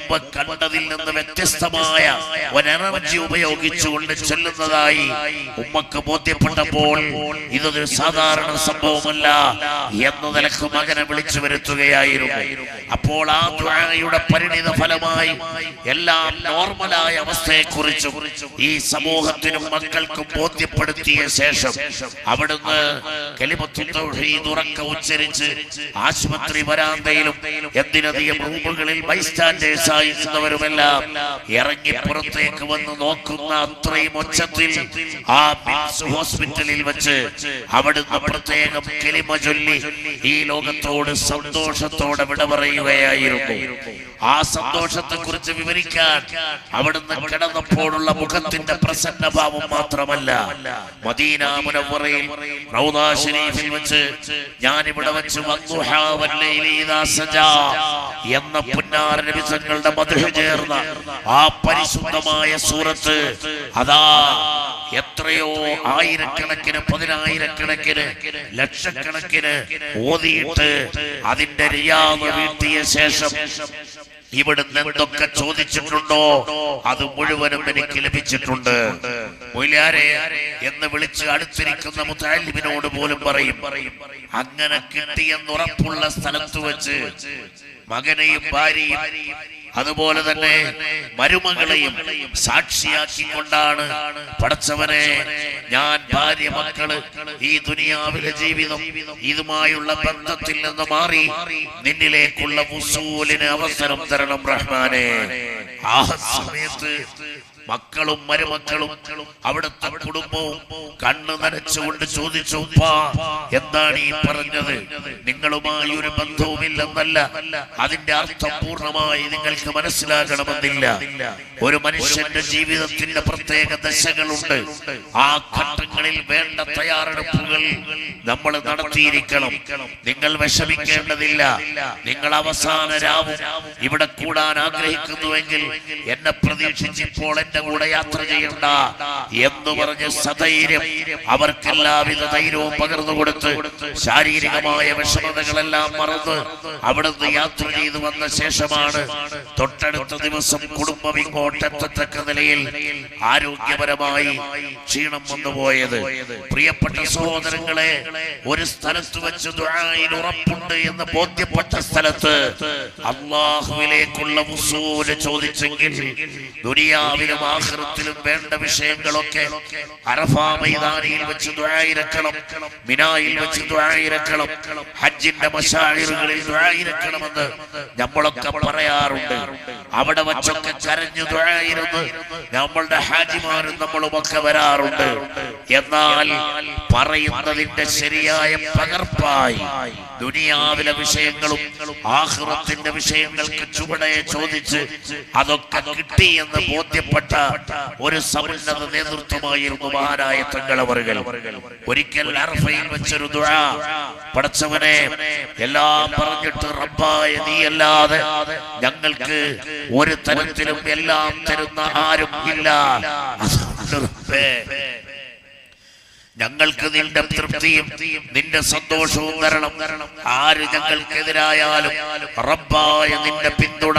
മുമ്പ് കണ്ടതിൽ നിന്ന് വ്യത്യസ്തമായ ഒരെനർജി ഉപയോഗിച്ചുകൊണ്ട് ചെല്ലുന്നതായി ഉമ്മക്ക് ബോധ്യപ്പെട്ടപ്പോൾ ഇതൊരു സാധാരണ സംഭവമല്ല എന്ന നിലയ്ക്ക് മകനെ വിളിച്ചു വരുത്തുകയായിരുന്നു. അപ്പോൾ ആ ദുആയുടെ പരിണിത ഫലമായി എല്ലാം നോർമലായ അവസ്ഥയെക്കുറിച്ചും ഈ സമൂഹത്തിനും മക്കൾക്കും ബോധ്യപ്പെടുത്തിയ ശേഷം അവിടുന്ന് ഉറക്കെ ഉച്ചരിച്ച് ആശുപത്രി വരാന്തയിലും എന്തിനധികം റൂമുകളിൽ ബൈസ്റ്റാൻഡേഴ്സ് ആയി നിന്നവരുമെല്ലാം ഇറങ്ങി പുറത്തേക്ക് വന്ന് നോക്കുന്ന അത്രയും ഒച്ചത്തിൽ ആ ഹോസ്പിറ്റലിൽ വെച്ച് അവിടുന്ന് പ്രത്യേകം കിളിമ ചൊല്ലി ഈ ലോകത്തോട് സന്തോഷത്തോടെ വിട പറയുകയായിരുന്നു. ആ സന്തോഷത്തെ കുറിച്ച് വിവരിക്കാൻ അവിടുന്ന് കിടന്നപ്പോഴുള്ള മുഖത്തിന്റെ പ്രസന്ന പ്രസന്നഭാവം മാത്രമല്ല. മദീന വെച്ച് ഞാൻ ഇവിടെ വെച്ച് എന്ന പുന്നാര നബിസങ്ങളുടെ മധുര ചേർന്ന ആ പരിശുദ്ധമായ സൂറത്ത് അതാ എത്രയോ ആയിരക്കണക്കിന് പതിനായിരക്കണക്കിന് ലക്ഷക്കണക്കിന് ഓതിയിട്ട് അതിന്റെ റിയാവ് വീട്ടിയ ശേഷം ഇവിടുന്ന് എന്തൊക്കെ ചോദിച്ചിട്ടുണ്ടോ അത് മുഴുവനും എനിക്ക് ലഭിച്ചിട്ടുണ്ട്. മൊയ്ലാരെ എന്ന് വിളിച്ച് അടുത്തിരിക്കുന്ന മുത്താലിമിനോട് പോലും പറയും അങ്ങനെ കിട്ടിയെന്നുറപ്പുള്ള സ്ഥലത്ത് വെച്ച് മകനെയും ഭാര്യയും അതുപോലെ തന്നെ മരുമകളെയും സാക്ഷിയാക്കിക്കൊണ്ടാണ് പടച്ചവനെ ഞാൻ ഭാര്യ മക്കൾ ഈ ദുനിയാവിലെ ജീവിതം ഇതുമായുള്ള ബന്ധത്തിൽ നിന്ന് മാറി നിന്നിലേക്കുള്ള മുസൂലിന് അവസരം തരണം റഹ്മാനെ. ആ സമയത്ത് മക്കളും മരുമക്കളും അവിടുത്തെ കുടുംബവും കണ്ണു നനച്ചുകൊണ്ട് ചോദിച്ചു എന്താണ് ഈ പറഞ്ഞത്? നിങ്ങളുമായി ഒരു ബന്ധവുമില്ലെന്നല്ല. അതിന്റെ അർത്ഥം പൂർണമായി നിങ്ങൾക്ക് മനസ്സിലാകണമെന്നില്ല. ഒരു മനുഷ്യന്റെ ജീവിതത്തിന്റെ പ്രത്യേക ദശകളുണ്ട്. ആ ഘട്ടങ്ങളിൽ വേണ്ട തയ്യാറെടുപ്പുകൾ നമ്മൾ നടത്തിയിരിക്കണം. നിങ്ങൾ വിഷമിക്കേണ്ടതില്ല. നിങ്ങൾ അവസാന രാവും ഇവിടെ കൂടാൻ ആഗ്രഹിക്കുന്നുവെങ്കിൽ എന്നെ പ്രതീക്ഷിച്ച് ഇപ്പോൾ എന്റെ കൂടെ യാത്ര ചെയ്യണ്ട എന്ന് പറഞ്ഞ് സധൈര്യം അവർക്ക് എല്ലാവിധ ധൈര്യവും പകർന്നു കൊടുത്ത് ശാരീരികമായ വിഷമതകളെല്ലാം മറന്ന് അവിടുന്ന് യാത്ര ചെയ്തു വന്ന ശേഷമാണ് തൊട്ടടുത്ത ദിവസം കുടുംബം ഇങ്ങോട്ടെത്തത്തക്ക നിലയിൽ ആരോഗ്യപരമായി ക്ഷീണം വന്നുപോയത് പ്രിയപ്പെട്ട സഹോദരങ്ങളെ ഒരു സ്ഥലത്ത് വെച്ച് ഉറപ്പുണ്ട് എന്ന് ബോധ്യപ്പെട്ട സ്ഥലത്ത് അള്ളാഹുവിലേക്കുള്ള മുസൂൽ ചോദിച്ചെങ്കിൽ ദുനിയാവിലും ആഖിറത്തിലും വേണ്ട വിഷയങ്ങളൊക്കെ അറഫാ മൈതാനിയിൽ വെച്ച് ദുആയിരക്കണം മിനായിൽ വെച്ച് ദുആയിരക്കണം ഹജ്ജിന്റെ മശാഹിറുകളിൽ ദുആയിരക്കണമെന്ന് നമ്മളൊക്കെ പറയാറുണ്ട്. അവിടെ വച്ചൊക്കെ കരഞ്ഞു ദുആയിരുന്നു നമ്മളുടെ ഹാജിമാരും നമ്മളുമൊക്കെ വരാറുണ്ട്. എന്നാൽ പറയുന്നതിന്റെ ശരിയായ പകർപ്പായി ദുനിയാവിലെ വിഷയങ്ങളും ആഹ്റത്തിന്റെ വിഷയങ്ങൾക്ക് ചുവടെ ചോദിച്ച് അതൊക്കെ കിട്ടി എന്ന് ബോധ്യപ്പെട്ട ഒരു സമുന്നത നേതൃത്വമായിരുന്നു മഹാനായ തങ്ങളവറുകൾ ഒരിക്കൽ അർഫയിൽ വെച്ചൊരു ദുആ പടച്ചവനെ എല്ലാം പറഞ്ഞിട്ട് റബ്ബായ നീ അല്ലാതെ ഞങ്ങൾക്ക് ഒരു തരത്തിലും എല്ലാം തരുന്ന ആരും ഇല്ല. ഞങ്ങൾക്ക് നിന്റെ തൃപ്തിയും നിന്റെ സന്തോഷവും തരണം. ആര് ഞങ്ങൾക്കെതിരായാലും റബ്ബായ നിന്റെ പിന്തുണ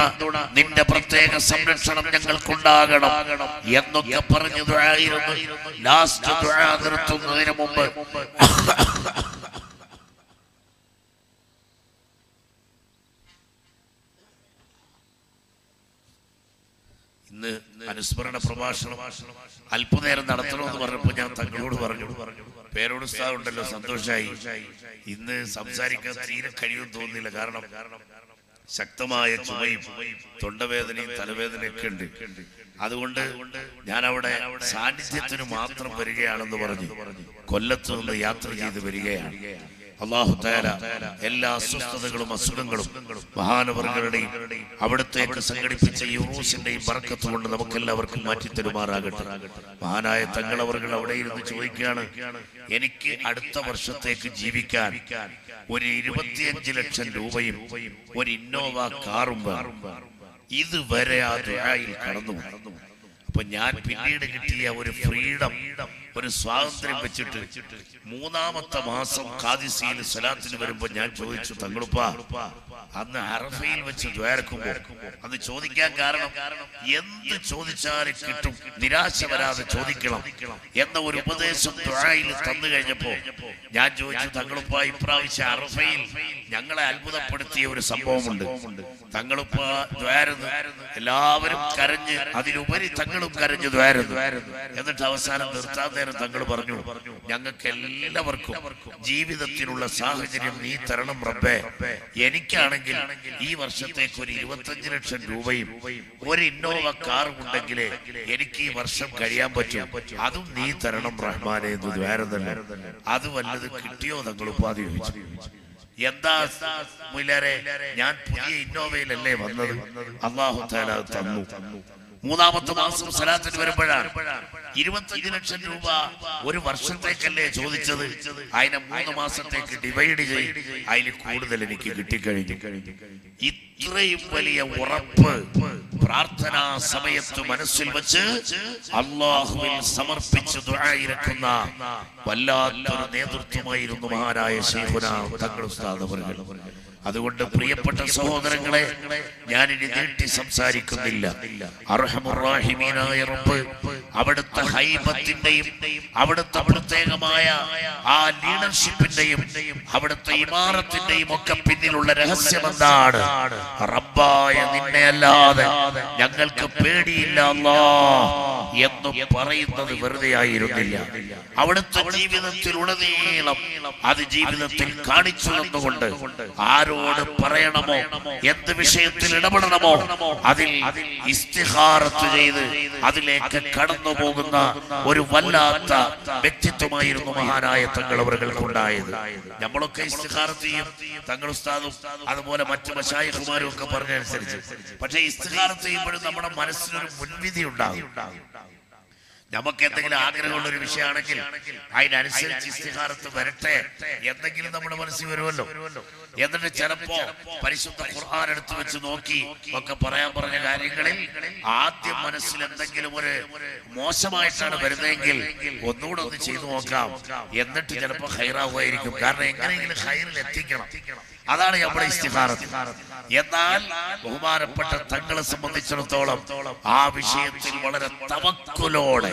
നിന്റെ പ്രത്യേക സംരക്ഷണം ഞങ്ങൾക്കുണ്ടാകണം എന്നൊക്കെ പറഞ്ഞു തുഴായിരുന്നു ലാസ്റ്റ് തുഴ നിർത്തുന്നതിന് മുമ്പ്. ഇന്ന് അനുസ്മരണ പ്രഭാഷണം അല്പനേരം നടത്തണമെന്ന് പറഞ്ഞപ്പോ ഞാൻ തങ്ങളോട് പറഞ്ഞു പേരോട് ഉസ്താദ് ഉണ്ടല്ലോ സന്തോഷായി. ഇന്ന് സംസാരിക്കാൻ തീരെ കഴിയുമെന്ന് തോന്നുന്നില്ല. കാരണം ശക്തമായ ചുമയും തൊണ്ടവേദനയും തലവേദനയൊക്കെ ഉണ്ട്. അതുകൊണ്ട് ഞാൻ അവിടെ സാന്നിധ്യത്തിന് മാത്രം വരികയാണെന്ന് പറഞ്ഞു. കൊല്ലത്തു നിന്ന് യാത്ര ചെയ്ത് വരികയാണ്. അള്ളാഹു താര എല്ലാ അസ്വസ്ഥതകളും അസുഖങ്ങളും മഹാനവർഗങ്ങളുടെയും അവിടത്തേക്ക് സംഘടിപ്പിച്ച യൂറോസിന്റെയും ബർക്കത്ത് കൊണ്ട് നമുക്കെല്ലാവർക്കും മാറ്റി തരുമാറാകട്ടെ മഹാനായ തങ്ങളവർകൾ അവിടെ ഇരുന്ന് ചോദിക്കുകയാണ് എനിക്ക് അടുത്ത വർഷത്തേക്ക് ജീവിക്കാൻ ഒരു ഇരുപത്തിയഞ്ച് ലക്ഷം രൂപയും ഒരു ഇന്നോവ കാറും ഇതുവരെ ആ ദുആയിൽ കടന്നു. അപ്പൊ ഞാൻ പിന്നീട് കിട്ടിയ ഒരു ഫ്രീഡം ഒരു സ്വാതന്ത്ര്യം വെച്ചിട്ട് മൂന്നാമത്തെ മാസം കാദിസിയിൽ സ്വലാത്തിന് വരുമ്പോ ഞാൻ ചോദിച്ചു തങ്ങളുപ്പാ അന്ന് അറഫയിൽ വെച്ച് ദ്വാരക്കുമ്പോ അന്ന് ചോദിക്കാൻ കാരണം എന്ത് ചോദിച്ചാലും കിട്ടും നിരാശ വരാതെ ചോദിക്കണം എന്ന ഒരു ഉപദേശം ദ്വായിൽ തന്നു കഴിഞ്ഞപ്പോ ഞാൻ ചോദിച്ചു തങ്ങളുപ്പ ഇപ്രാവശ്യം അറഫയിൽ ഞങ്ങളെ അത്ഭുതപ്പെടുത്തിയ ഒരു സംഭവമുണ്ട്. തങ്ങളുപ്പ ദ്വാരുന്നു എല്ലാവരും കരഞ്ഞ് അതിലുപരി തങ്ങളും കരഞ്ഞു ദ്വാരുന്നു. എന്നിട്ട് അവസാനം നിർത്താൻ നേരം തങ്ങൾ പറഞ്ഞു ഞങ്ങൾക്ക് എല്ലാവർക്കും ജീവിതത്തിലുള്ള സാഹചര്യം നീ തരണം റബ്ബേ. എനിക്കാണെങ്കിൽ ഈ വർഷത്തേക്ക് ഒരു ഇരുപത്തഞ്ച് ലക്ഷം രൂപയും ഒരു ഇന്നോവ കാറും ഉണ്ടെങ്കിലേ എനിക്ക് ഈ വർഷം കഴിയാൻ പറ്റും. അതും നീ തരണം റഹ്മാനെ എന്ന് വേറെ തന്നെ അത് വല്ലത് കിട്ടിയോ തങ്ങൾ ഉപാധി ചോദിച്ചു. എന്താ മുലരെ ഞാൻ പുതിയ ഇന്നോവയിലല്ലേ വന്നത്? അള്ളാഹു തന്നു. മൂന്നാമത്തെ മാസം സലാത്തിന് വരുമ്പോഴാണ്. ഇരുപത്തഞ്ച് ലക്ഷം രൂപ ഒരു വർഷത്തേക്കല്ലേ ചോദിച്ചത്? അതിനെ മൂന്ന് മാസത്തേക്ക് ഡിവൈഡ് ചെയ്ത് അതിൽ കൂടുതൽ എനിക്ക് കിട്ടിക്കഴിഞ്ഞു. ഇത്രയും വലിയ ഉറപ്പ് പ്രാർത്ഥനാ സമയത്ത് മനസ്സിൽ വെച്ച് അള്ളാഹുവിൽ സമർപ്പിച്ച് ദുഴായിരക്കുന്ന വല്ലാത്തൊരു നേതൃത്വമായിരുന്നു മഹാനായ ശേഖുന തങ്ങൾ ഉസ്താദ് അതുകൊണ്ട് പ്രിയപ്പെട്ട സഹോദരങ്ങളെ ഞാനിനി നീട്ടി സംസാരിക്കുന്നില്ല. അർഹമുറാഹിമീനായ റബ്ബ് അവിടുത്തെ ഹൈബത്തിന്റെയും അവിടുത്തെ പ്രത്യേകമായ ആ ലീഡർഷിപ്പിന്റെയും അവിടുത്തെ ഇമാറത്തിന്റെയും ഒക്കെ പിന്നിലുള്ള രഹസ്യം എന്താണ്? റബ്ബായ നിന്നെ അല്ലാതെ ഞങ്ങൾക്ക് പേടിയില്ല എന്ന് പറയുന്നത് വെറുതെ ആയിരുന്നില്ല. അവിടുത്തെ ജീവിതത്തിലുടനീളം അത് ജീവിതത്തിൽ കാണിച്ചു തന്നുകൊണ്ട് ആരോട് പറയണമോ? എന്ത് വിഷയത്തിൽ ഇടപെടണമോ? അതിൽ ഇസ്തിഹാറത്ത് ചെയ്ത് അതിലേക്ക് കടന്നു പോകുന്ന ഒരു വല്ലാത്ത വ്യക്തിത്വമായിരുന്നു മഹാനായ തങ്ങൾ അവർക്കുണ്ടായത്. നമ്മളൊക്കെ ഇസ്തിഹാറത്ത് ചെയ്യും. തങ്ങൾ ഉസ്താദും അതുപോലെ മറ്റു മശായിഖുമാരും ഒക്കെ പറഞ്ഞനുസരിച്ച്. പക്ഷേ ഇസ്തിഹാറത്ത് ചെയ്യുമ്പോഴും നമ്മുടെ മനസ്സിനൊരു മുൻവിധി ഉണ്ടാകും നമുക്ക് എന്തെങ്കിലും ആഗ്രഹമുള്ള ഒരു വിഷയമാണെങ്കിൽ അതിനനുസരിച്ച് ഇസ്തിഹാരത്ത് വരട്ടെ എന്തെങ്കിലും നമ്മുടെ മനസ്സിൽ വരുമല്ലോ. എന്നിട്ട് ചിലപ്പോ പരിശുദ്ധ ഖുർആൻ എടുത്തു വെച്ച് നോക്കി ഒക്കെ പറയാൻ പറഞ്ഞ കാര്യങ്ങളിൽ ആദ്യം മനസ്സിൽ എന്തെങ്കിലും ഒരു മോശമായിട്ടാണ് വരുന്നതെങ്കിൽ ഒന്നുകൂടെ ഒന്ന് ചെയ്തു നോക്കാം. എന്നിട്ട് ചിലപ്പോ ഹൈറാവുമായിരിക്കും. കാരണം എങ്ങനെയെങ്കിലും ഹൈറിൽ എത്തിക്കണം. അതാണ് നമ്മുടെ ഇസ്തിഹാരത്ത് എന്നാൽ ബഹുമാനപ്പെട്ട തങ്ങളെ സംബന്ധിച്ചിടത്തോളം ആ വിഷയത്തിൽ വളരെ തവക്കുലോടെ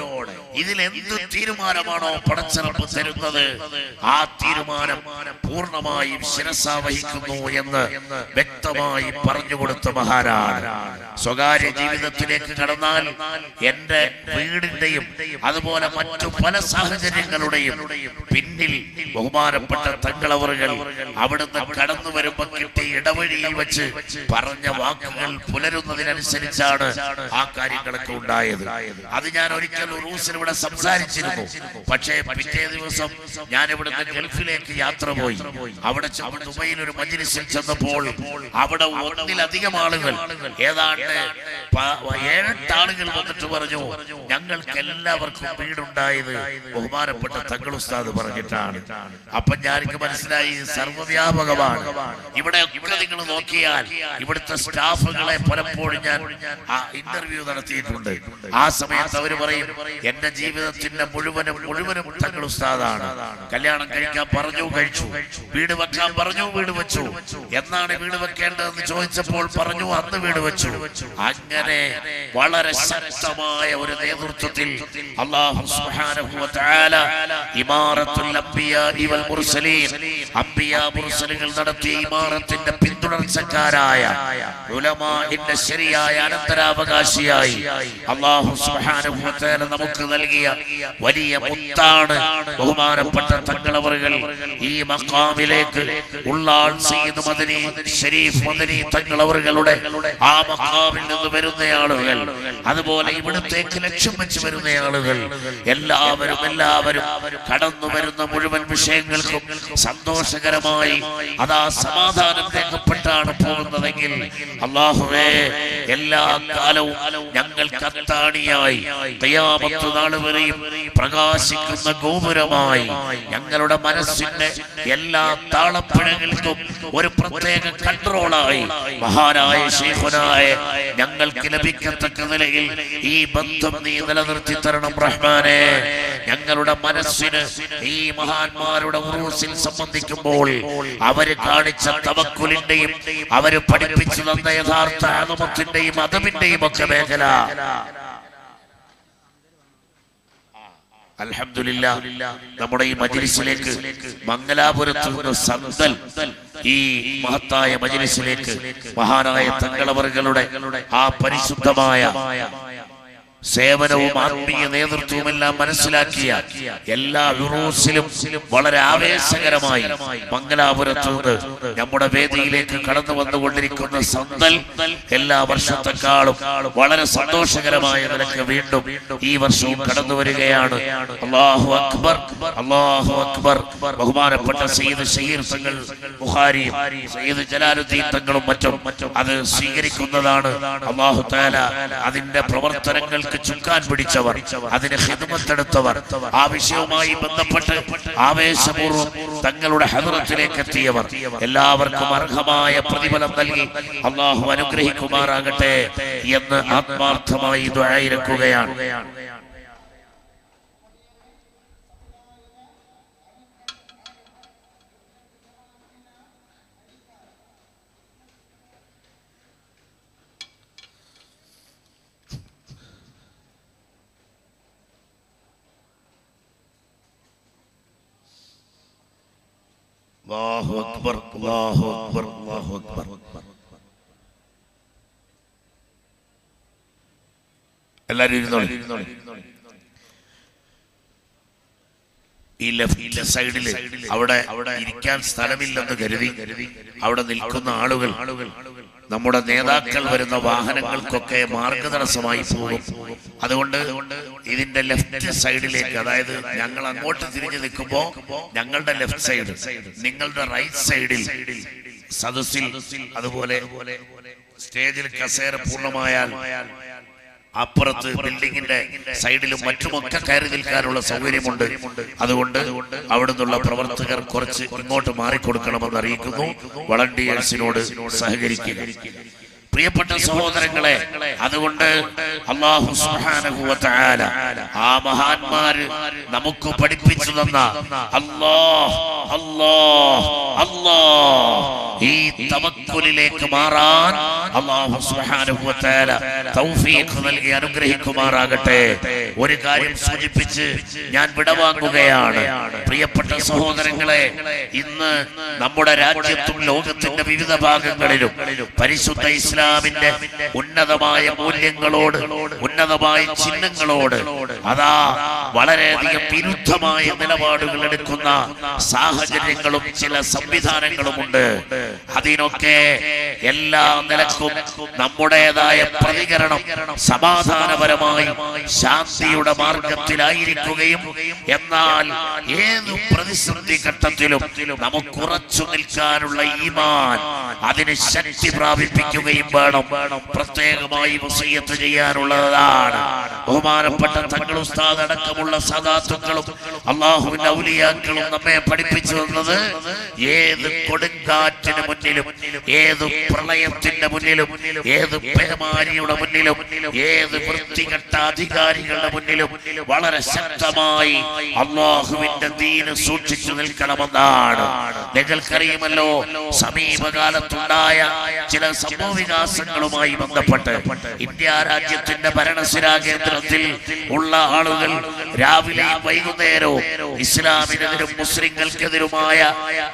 ഇതിൽ എന്ത് തീരുമാനമാണോ പടച്ചിറപ്പ് തരുന്നത് ആ തീരുമാനം പൂർണമായും ശിരസാവഹിക്കുന്നു എന്ന് വ്യക്തമായി പറഞ്ഞുകൊടുത്ത മഹാരാജ സ്വകാര്യ ജീവിതത്തിലേക്ക് കടന്നാൽ എന്റെ വീടിന്റെയും അതുപോലെ മറ്റു പല സാഹചര്യങ്ങളുടെയും പിന്നിൽ ബഹുമാനപ്പെട്ട തങ്ങളവറുകൾ അവിടുന്ന് കടന്നു വരുമ്പോ കിട്ടിയ ഇടവഴിയിൽ വെച്ച് പറഞ്ഞ വാക്കുകൾ പുലരുന്നതിനനുസരിച്ചാണ് ആ കാര്യങ്ങളൊക്കെ ഉണ്ടായത്. അത് ഞാൻ ഒരിക്കൽ ഇവിടെ സംസാരിച്ചിരുന്നു. പക്ഷേ പിറ്റേ ദിവസം ഞാൻ ഇവിടുന്ന് ഗൾഫിലേക്ക് യാത്ര പോയി. അവിടെ ദുബൈയിൽ ഒരു മജ്ലിസിൽ ചെന്നപ്പോൾ അവിടെ ഒന്നിലധികം ആളുകൾ ഏതാണ്ട് ഏഴെട്ട് ആളുകൾ വന്നിട്ട് പറഞ്ഞു ഞങ്ങൾക്ക് എല്ലാവർക്കും വീടുണ്ടായത് ബഹുമാനപ്പെട്ട തങ്ങൾ ഉസ്താദ് പറഞ്ഞിട്ടാണ്. അപ്പൊ ഞാൻ മനസ്സിലായി സർവവ്യാപകമാണ്. ഇവിടെ നിങ്ങൾ നോക്കിയാൽ ഇവിടുത്തെ സ്റ്റാഫുകളെ പലപ്പോഴും ഞാൻ ആ ഇന്റർവ്യൂ നടത്തിയിട്ടുണ്ട്. ആ സമയത്ത് അവർ പറയും എന്റെ ജീവിതത്തിന്റെ മുഴുവനും മുഴുവനും തങ്ങൾ ഉസ്താദാണ്. കല്യാണം കഴിക്കാൻ പറഞ്ഞു കഴിച്ചു. വീട് വെക്കാൻ പറഞ്ഞു വീട് വെച്ചു. എന്നാണ് വീട് വെക്കേണ്ടതെന്ന് ചോദിച്ചപ്പോൾ പറഞ്ഞു അന്ന് വീട് വെച്ചു. അങ്ങനെ വളരെ ശക്തമായ ഒരു നേതൃത്വത്തിൽ അള്ളാഹു ഇമാറത്തുൽ അംബിയാഇ വൽ മുർസലീൻ അംബിയാ മുർസലുകൾ നടത്തിയ ഇമാറത്തിന്റെ പിന്തുടർച്ചക്കാരായ ഉലമാന്റെ ശരിയായ അനന്തരാവകാശിയായി അള്ളാഹു നമുക്ക് നൽകിയ വലിയ മുത്താണ് ബഹുമാനപ്പെട്ട തങ്ങളവറുകൾ ഈ മക്കാമിലേക്ക് ഉള്ളാൾ സയ്യിദ് മദനി ഷരീഫ് മദനി തങ്ങളവറുകളുടെ ആ മക്കാമിൽ നിന്ന് വരുന്ന ആളുകൾ അതുപോലെ ഇവിടത്തേക്ക് ലക്ഷ്യം വെച്ച് വരുന്ന ആളുകൾ എല്ലാവരും എല്ലാവരും കടന്നു വരുന്ന മുഴുവൻ വിഷയങ്ങൾക്കും സന്തോഷകരമായി അതാ സമാധാനം രേഖപ്പെട്ടാണ് പോകുന്നതെങ്കിൽ അള്ളാഹുവേ എല്ലാ കാലവും ഞങ്ങൾക്ക് അത്താണിയായി തയ്യാമത്ത് നാൾ വരെയും പ്രകാശിക്കുന്ന ഗോപുരമായി ഞങ്ങളുടെ മനസ്സിന്റെ എല്ലാ താളപ്പിഴകൾക്കും ഒരു പ്രത്യേക കൺട്രോളായി. മഹാനായ ശേഖുനായ ഞങ്ങൾക്ക് ലഭിക്കത്തക്ക നിലയിൽ ഈ ബന്ധം നീ നിലനിർത്തി തരണം റഹ്മാനെ. ഞങ്ങളുടെ മനസ്സിന് ഈ മഹാന്മാരുടെ ഉറൂസിൽ സംബന്ധിക്കുമ്പോൾ അവർ കാണിച്ച തവക്കുലിന്റെയും അവർ പഠിപ്പിച്ചു തന്ന യഥാർത്ഥ ആദമത്തിന്റെയും അതമിന്റെയും ഒക്കെ മേഖല. അൽഹംദുലില്ല നമ്മുടെ ഈ മജിലിസിലേക്ക് മംഗലാപുരത്ത് നിന്ന് സന്തൽ ഈ മഹത്തായ മജിലിസിലേക്ക് മഹാനായ തങ്ങളവറുകളുടെ ആ പരിശുദ്ധമായ സേവനവും ആത്മീയ നേതൃത്വവും എല്ലാം മനസ്സിലാക്കിയ എല്ലാ യൂറോസിലും വളരെ ആവേശകരമായി മംഗലാപുരത്ത് നമ്മുടെ വേദിയിലേക്ക് കടന്നു വന്നുകൊണ്ടിരിക്കുന്ന സന്തൽ എല്ലാ വർഷത്തെക്കാളും വളരെ സന്തോഷകരമായ നിലയ്ക്ക് വീണ്ടും ഈ വർഷവും കടന്നു വരികയാണ്. അള്ളാഹു അക്ബർ അള്ളാഹു അക്ബർ. ബഹുമാനപ്പെട്ട സയ്യിദ് ഷഹീർ തങ്ങൾ സയ്യിദ് ജലാലുദ്ദീൻ തങ്ങളും മറ്റും അത് സ്വീകരിക്കുന്നതാണ്. അള്ളാഹു താല അതിന്റെ പ്രവർത്തനങ്ങൾക്ക് ചുക്കാൻ പിടിച്ചവർ അതിന് ഹിദ്മത്തെടുത്തവർ ആ വിഷയവുമായി ബന്ധപ്പെട്ട് ആവേശപൂർവം തങ്ങളുടെ ഹദറത്തിലേക്ക് എത്തിയവർ എല്ലാവർക്കും അർഹമായ പ്രതിഫലം നൽകി അള്ളാഹു അനുഗ്രഹിക്കുമാറാകട്ടെ എന്ന് ആത്മാർത്ഥമായി ദ്വായിരക്കുകയാണ് അല്ലാഹു അക്ബർ അല്ലാഹു അക്ബർ അല്ലാഹു അക്ബർ. എല്ലാരും ഈ ലെഫ്റ്റ് അവിടെ അവിടെ ഇരിക്കാൻ സ്ഥലമില്ലെന്ന് കരുതി അവിടെ നിൽക്കുന്ന ആളുകൾ ആളുകൾ നമ്മുടെ നേതാക്കൾ വരുന്ന വാഹനങ്ങൾക്കൊക്കെ മാർഗതടസ്സമായി പോകും. അതുകൊണ്ട് ഇതിന്റെ ലെഫ്റ്റ് സൈഡിലേക്ക് അതായത് ഞങ്ങൾ അങ്ങോട്ട് തിരിഞ്ഞു നിൽക്കുമ്പോ ഞങ്ങളുടെ ലെഫ്റ്റ് സൈഡ് നിങ്ങളുടെ റൈറ്റ് സൈഡിൽ സദസ്സിൽ അതുപോലെ സ്റ്റേജിൽ കസേര പൂർണമായാൽ അപ്പുറത്ത് ബിൽഡിങ്ങിന്റെ സൈഡിലും മറ്റുമൊക്കെ കയറി നിൽക്കാനുള്ള സൗകര്യമുണ്ട്. അതുകൊണ്ട് അവിടുന്നുള്ള നിന്നുള്ള പ്രവർത്തകർ കുറച്ച് ഇങ്ങോട്ട് മാറിക്കൊടുക്കണമെന്ന് അറിയിക്കുന്നു. വളണ്ടിയേഴ്സിനോട് സഹകരിക്കുക. പ്രിയപ്പെട്ട സഹോദരങ്ങളെ അതുകൊണ്ട് അള്ളാഹു ആ മഹാന്മാര് നമുക്ക് പഠിപ്പിച്ചു തന്ന അല്ലാഹ് അല്ലാഹ് അല്ലാഹ് ഈ തവക്കുലിലേക്ക് മാറാൻ അള്ളാഹു തൗഫീഖ് നൽകി അനുഗ്രഹിക്കുമാറാകട്ടെ. ഒരു കാര്യം സൂചിപ്പിച്ച് ഞാൻ വിടവാങ്ങുകയാണ്. പ്രിയപ്പെട്ട സഹോദരങ്ങളെ ഇന്ന് നമ്മുടെ രാജ്യത്തും ലോകത്തിന്റെ വിവിധ ഭാഗങ്ങളിലും പരിശുദ്ധ ഇസ്ലാമിന്റെ ഉന്നതമായ മൂല്യങ്ങളോട് ഉന്നതമായ ചിഹ്നങ്ങളോട് അതാ വളരെയധികം വിരുദ്ധമായ നിലപാടുകൾ എടുക്കുന്ന സാഹചര്യങ്ങളും ചില സംവിധാനങ്ങളുമുണ്ട്. അതിനൊക്കെ എല്ലാ നിലക്കും നമ്മുടേതായ പ്രതികരണം സമാധാനപരമായി ശാന്തിയുടെ മാർഗത്തിലായിരിക്കുകയും എന്നാൽ ഏതു പ്രതിസന്ധി ഘട്ടത്തിലും നമുക്ക് ഉറച്ചു നിൽക്കാനുള്ള ഈമാൻ അതിന് ശക്തി പ്രാപിപ്പിക്കുകയും വേണം. പ്രത്യേകമായി വസീയത്ത് ചെയ്യാനുള്ളതാണ്. ബഹുമാനപ്പെട്ട തങ്ങൾ ഉസ്താദ് അടക്കമുള്ള സദാത്വങ്ങളും അള്ളാഹുവിന്റെ ഔലിയാക്കളും നമ്മെ പഠിപ്പിച്ചു തന്നത് ഏത് കൊടുങ്കാറ്റിന് മുന്നിലും ഏത് പ്രളയത്തിന്റെ മുന്നിലും ഏത് പേമാരിയുടെ മുന്നിലും ഏത് വൃത്തികെട്ട അധികാരികളുടെ മുന്നിലും വളരെ ശക്തമായി അള്ളാഹുവിന്റെ ദീന് സൂക്ഷിച്ചു നിൽക്കണമെന്നാണ്. നിങ്ങൾക്കറിയുമല്ലോ സമീപകാലത്തുണ്ടായ ചില സംഭവ വികാസങ്ങളുമായി ബന്ധപ്പെട്ട് ഇന്ത്യ രാജ്യത്തിന്റെ ഭരണസിരാ കേന്ദ്രത്തിൽ ഉള്ള ആളുകൾ രാവിലെ വൈകുന്നേരവും ഇസ്ലാമിനെതിരും മുസ്ലിങ്ങൾക്കെതിരുമായ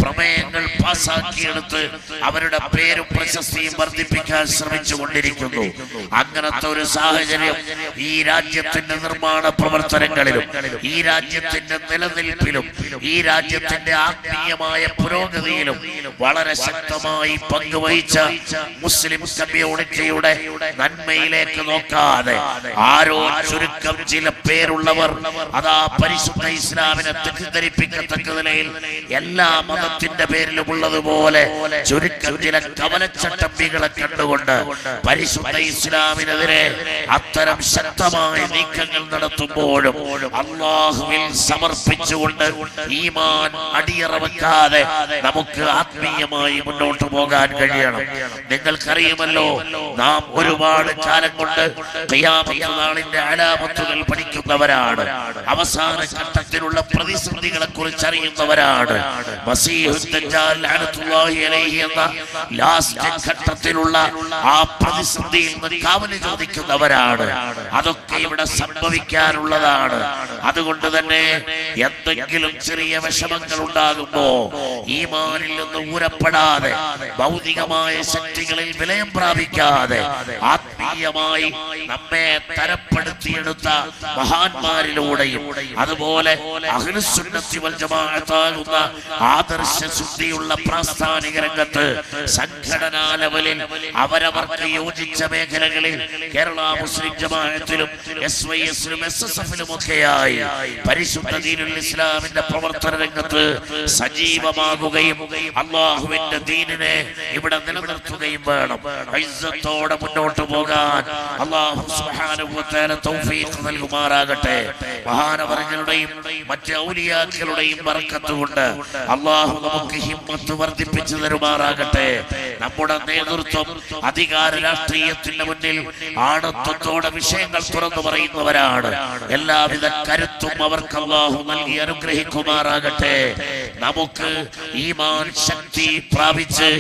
പ്രമേയങ്ങൾ പാസാക്കിയെടുത്ത് അവരുടെ പേരും പ്രശസ്തിയും വർദ്ധിപ്പിക്കാൻ ശ്രമിച്ചു കൊണ്ടിരിക്കുന്നു അങ്ങനത്തെ ഒരു സാഹചര്യം ഈ രാജ്യത്തിന്റെ നിർമ്മാണ പ്രവർത്തനങ്ങളിലും ഈ രാജ്യത്തിന്റെ നിലനിൽപ്പിലും ഈ രാജ്യത്തിന്റെ ആത്മീയമായ പുരോഗതിയിലും വളരെ ശക്തമായി പങ്കുവഹിച്ച മുസ്ലിം കമ്മ്യൂണിറ്റിയുടെ നന്മയിലേക്ക് നോക്കാതെ ആരോ ചുരുക്കം ചില പേരുള്ളവർ അതാ പരിശുദ്ധ ഇസ്ലാമിനെ തെറ്റിദ്ധരിപ്പിക്കത്തക്ക നിലയിൽ എല്ലാ മതത്തിന്റെ പേരിലും ഉള്ളതുപോലെ ചുരുക്കം ചില കവലച്ചട്ടമ്പികളെ കണ്ടുകൊണ്ട് പരിശുദ്ധ ഇസ്ലാമിനെതിരെ അത്തരം ശക്തമായ നീക്കങ്ങൾ നടത്തുമ്പോഴും അള്ളാഹുവിൽ സമർപ്പിച്ചുകൊണ്ട് ഈമാൻ അടിയറവെക്കാതെ നമുക്ക് ആത്മീയമായി മുന്നോട്ട് പോകാൻ കഴിയണം. നിങ്ങൾക്കറിയുമല്ലോ നാം ഒരുപാട് കാലം കൊണ്ട് നാളിന്റെ അലാമത്തുകൾ പഠിക്കുന്നവരാണ്. അവസാന ഘട്ടത്തിലുള്ള പ്രതിസന്ധികളെ കുറിച്ച് അറിയുന്നവരാണ്. എന്ന ലാസ്റ്റ് ഘട്ടത്തിലുള്ള ആ പ്രതിസന്ധിയിൽ നിന്ന് ചോദിക്കുന്നവരാണ്. അതൊക്കെ ഇവിടെ സംഭവിക്കാനുള്ളതാണ്. അതുകൊണ്ട് തന്നെ എന്തെങ്കിലും ചെറിയ വിഷമങ്ങൾ ഉണ്ടാകുമ്പോ ഈമാനിൽ നിന്ന് ഊരപ്പെടാതെ ഭൗതികമായ ശക്തികളിൽ വിലയം പ്രാപിക്കാതെ ആത്മീയമായി നമ്മെ തരപ്പെടുത്തിയെടുത്ത മഹാന്മാരിലൂടെയും അതുപോലെ ജമാഅത്താകുന്ന ആദർശ ശുദ്ധിയുള്ള പ്രാസ്ഥാനിക രംഗത്ത് സംഘടനാ ലെവലിൽ അവരവർക്ക് യോജിച്ച മേഖലകളിൽ കേരള മുസ്ലിം ജമാഅത്തിലും എസ് വൈ എസിലും എസ് എസ് എഫിലും ഒക്കെയായി പരിശുദ്ധ ദീനുൽ ഇസ്ലാമിന്റെ പ്രവർത്തന രംഗത്ത് സജീവമാകുകയും അള്ളാഹുവിന്റെ ദീനിനെ ഇവിടെ നിലനിർത്തുകയും വേണം. ഐസത്തോടെ മുന്നോട്ട് പോകാൻ അള്ളാഹു തൗഫീഖ് നൽകുമാറാകട്ടെ. മഹാനവറുകളുടെയും മറ്റ് ഔലിയാക്കളുടെയും ബർക്കത്ത് കൊണ്ട് അള്ളാഹു നമുക്ക് ഹിമ്മത്ത് വർദ്ധിപ്പിച്ചു തരുമാറാകട്ടെ. നമ്മുടെ നേതൃത്വം അധികാര രാഷ്ട്രീയത്തിന്റെ മുന്നിൽ ആണത്വത്തോടെ വിഷയങ്ങൾ തുറന്നു പറയുന്നവരാണ്. എല്ലാവിധ കരുത്തും അവർക്ക് അള്ളാഹു നൽകി അനുഗ്രഹിക്കുമാറാകട്ടെ. നമുക്ക് ഈമാൻ ശക്തി പ്രാപിച്ച്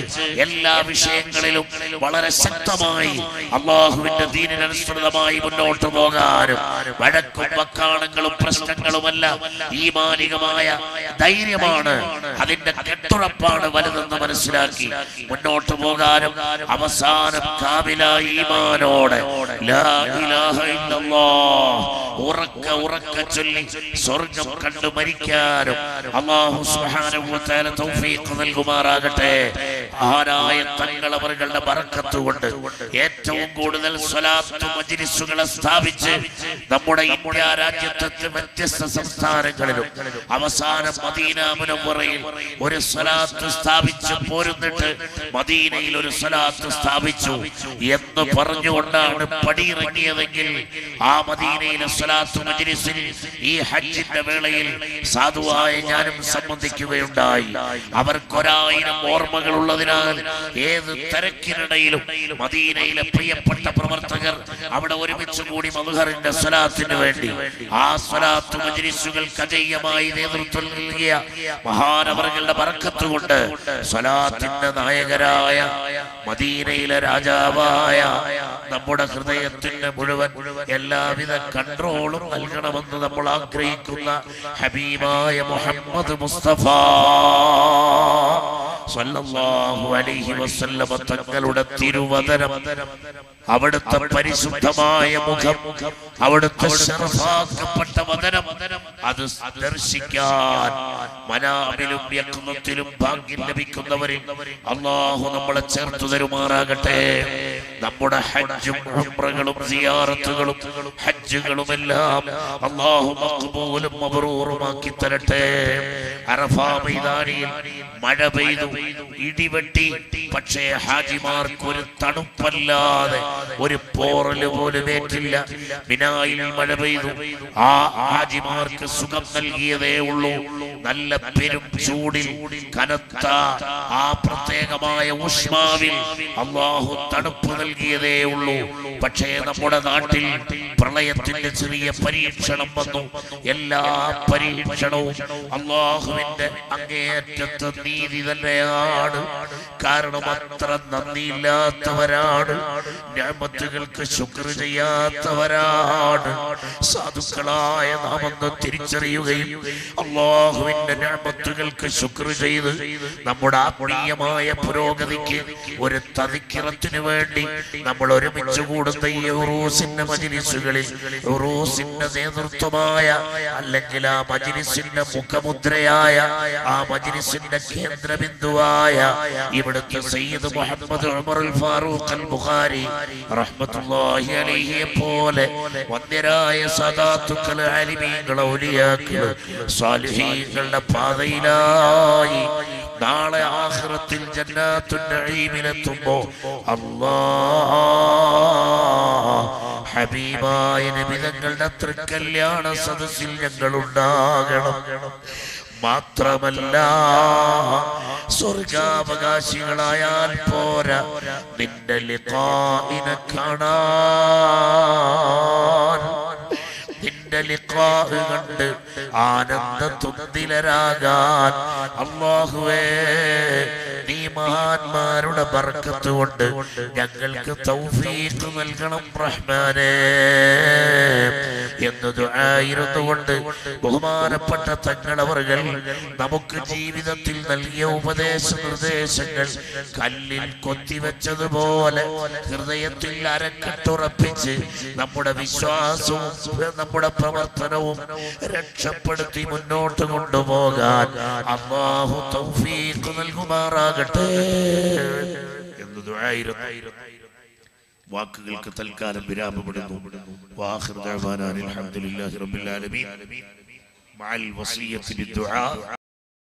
എല്ലാ വിഷയങ്ങളിലും വളരെ ശക്തമായി അള്ളാഹുവിന്റെ ദീനിനനുസൃതമായി മുന്നോട്ട് പോകാനും വഴക്കും വക്കാണങ്ങളും പ്രശ്നങ്ങളുമല്ല മാനികമായ ധൈര്യമാണ്. അതിന്റെ കെട്ടുറപ്പാണ് വലുതെന്ന് മനസ്സിലാക്കി മുന്നോട്ട് പോകാനും അവസാനം കാമില ഈമാനോടെ ഉറക്ക ഉറക്ക ചൊല്ലി സ്വർഗം കണ്ടു മരിക്കാനും അള്ളാഹു തൗഫീഖ് നൽകുമാറാകട്ടെ. ആരായ തങ്ങൾ അവരുടെ ബറക്കത്ത് കൊണ്ട് ഏറ്റവും കൂടുതൽ മജ്ലിസുകളെ സ്ഥാപിച്ച് നമ്മുടെ ഇന്ത്യ രാജ്യത്തെ വ്യത്യസ്ത സംസ്ഥാനങ്ങളിലും അവസാനം മദീന മുനവ്വറയിൽ ഒരു സ്വലാത്ത് സ്ഥാപിച്ച് പോരുന്നിട്ട് മദീനയിൽ ഒരു സ്വലാത്ത് സ്ഥാപിച്ചു എന്ന് പറഞ്ഞുകൊണ്ടാണ് പടിയിറങ്ങിയതെങ്കിൽ ആ മദീനയിലെ സ്വലാത്ത് മജ്ലിസിൽ ഈ ഹജ്ജിന്റെ വേളയിൽ സാധുവായ ഞാനും സംബന്ധിക്കുകയുണ്ടായി. അവർക്കൊരായിരം ഓർമ്മകൾ ഉള്ളതിനാൽ ഏത് തിരക്കിനിടയിലും മദീനയിലെ പ്രിയപ്പെട്ട പ്രവർത്തകർ അവിടെ ഒരുമിച്ച് കൂടി മധുഹറിന്റെ സ്വലാത്തിന് വേണ്ടി ആ സ്വലാത്ത് മജ്ലിസുകൾക്ക് അജയ്യമായി നേതൃത്വം നൽകിയ മഹാനവറുകളുടെ പറക്കത്ത് കൊണ്ട് സ്വലാത്തിന്റെ നായകരായ മദീനയിലെ രാജാവായ നമ്മുടെ ഹൃദയത്തിന്റെ മുഴുവൻ എല്ലാവിധ കൺട്രോളും നൽകണമെന്ന് നമ്മൾ ആഗ്രഹിക്കുന്ന ഹബീബായ മുഹമ്മദ് മുസ്തഫ സല്ലല്ലാഹു അലൈഹി വസല്ലമ തങ്ങളുടെ തിരുവദനം അവിടുത്തെ പരിശുദ്ധമായ മുഖം അവിടുത്തെ ശർഫാക്കപ്പെട്ട വദനം അത് ദർശിക്കാൻ മനാമിലും യത്നത്തിലും ഭാഗ്യം ലഭിക്കുന്നവരെ അള്ളാഹു നമ്മളെ ചേർത്തു തരുമാറാകട്ടെ. നമ്മുടെ ഹജ്ജും ഉംറകളും സിയാറത്തുകളും ഹജ്ജുകളും എല്ലാം അള്ളാഹു മക്ബൂലും മബ്റൂറുമാക്കി തരട്ടെ. അറഫാ മൈതാനിയിൽ മഴ പെയ്തു ഇടിവെട്ടി. പക്ഷേ ഹാജിമാർക്ക് ഒരു തണുപ്പല്ലാതെ ഒരു പോറൽ പോലും ഏറ്റില്ല. മിനായിൽ മഴ പെയ്തു. ആ ആജിമാർക്ക് സുഖം നൽകിയതേ ഉള്ളൂ. നല്ല പെരും ചൂടിൽ കനത്ത ആ പ്രത്യേകമായ ഊഷ്മാവിൽ അള്ളാഹു തണുപ്പ് നൽകിയതേ ഉള്ളൂ. പക്ഷേ നമ്മുടെ നാട്ടിൽ പ്രളയത്തിന്റെ ചെറിയ പരീക്ഷണം വന്നു. എല്ലാ പരീക്ഷണവും അള്ളാഹുവിന്റെ അങ്ങേയറ്റത്തെ നീതി തന്നെയാണ്. കാരണം അത്ര നന്ദിയില്ലാത്തവരാണ്. ഞാമത്തുകൾക്ക് ശുക്ർ ചെയ്യാത്തവരാണ്. സാധുക്കളായ നാമെന്ന് തിരിച്ചറിയുകയും അള്ളാഹുവിന്റെ ഞാമത്തുകൾക്ക് ശുക്ർ ചെയ്ത് നമ്മുടെ ആത്മീയമായ പുരോഗതിക്ക് ഒരു തതിക്കിറത്തിനു വേണ്ടി നമ്മൾ ഒരുമിച്ച് കൂടുന്ന ഈ ഉറൂസിന്റെ മജിലിസുകളിൽ ഉറൂസിന്റെ നേതൃത്വമായ അല്ലെങ്കിൽ ആ മജിലിസിന്റെ മുഖമുദ്രയായ ആ മജിലിസിന്റെ കേന്ദ്രബിന്ദുവായ ഇവിടുത്തെ സയ്യിദ് മുഹമ്മദ് ഉമർ ഫാറൂഖ് അൽ ബുഖാരി റഹ്മത്തുള്ളാഹി അലൈഹിയെ പോലെ വന്ദ്യരായ സദാത്തുക്കൾ അലിമീങ്ങൾ ഔലിയാക്കൾ സ്വാലിഹീങ്ങളുടെ പാതയിലായി നാളെ ആഖിറത്തിൽ ജന്നാത്തുൻ നഈമിലെത്തുമ്പോ അല്ലാ ഹബീബായ നബിതങ്ങളുടെ തൃക്കല്യാണ സദസ്സിൽ ഞങ്ങൾ ഉണ്ടാകണം മാത്രമല്ല. സ്വർഗാവകാശികളായാൽ പോരാ നിന്റെ ലിഖാഇനെ കാണാൻ. നിന്റെ ലിഖാഹ് കണ്ട് ആനന്ദ തുന്തിലരാകാൻ. അള്ളാഹുവേ മഹാന്മാരുടെ ബർക്കത്ത് കൊണ്ട് ഞങ്ങൾക്ക് തൗഫീഖ് നൽകണം റഹ്മാനേ. എന്ന് ആയിരുന്നു കൊണ്ട് ബഹുമാനപ്പെട്ട തങ്ങളവർകൾ നമുക്ക് ജീവിതത്തിൽ നൽകിയ ഉപദേശ നിർദ്ദേശങ്ങൾ കല്ലിൽ കൊത്തിവെച്ചതുപോലെ ഹൃദയത്തിൽ അരക്കെട്ടുറപ്പിച്ച് നമ്മുടെ വിശ്വാസവും നമ്മുടെ പ്രവർത്തനവും രക്ഷപ്പെടുത്തി മുന്നോട്ട് കൊണ്ടുപോകാൻ അള്ളാഹു തൗഫീഖ് നൽകുമാറാകട്ടെ. എന്ന് വാക്കുകൾക്ക് തൽക്കാലം വിരാമപ്പെടുന്നു വാഹിർ അൽഹംദുലില്ലാഹി റബ്ബിൽ ആലമീൻ. മഅൽ വസിയ്യത്തി ബിദ്ദുആ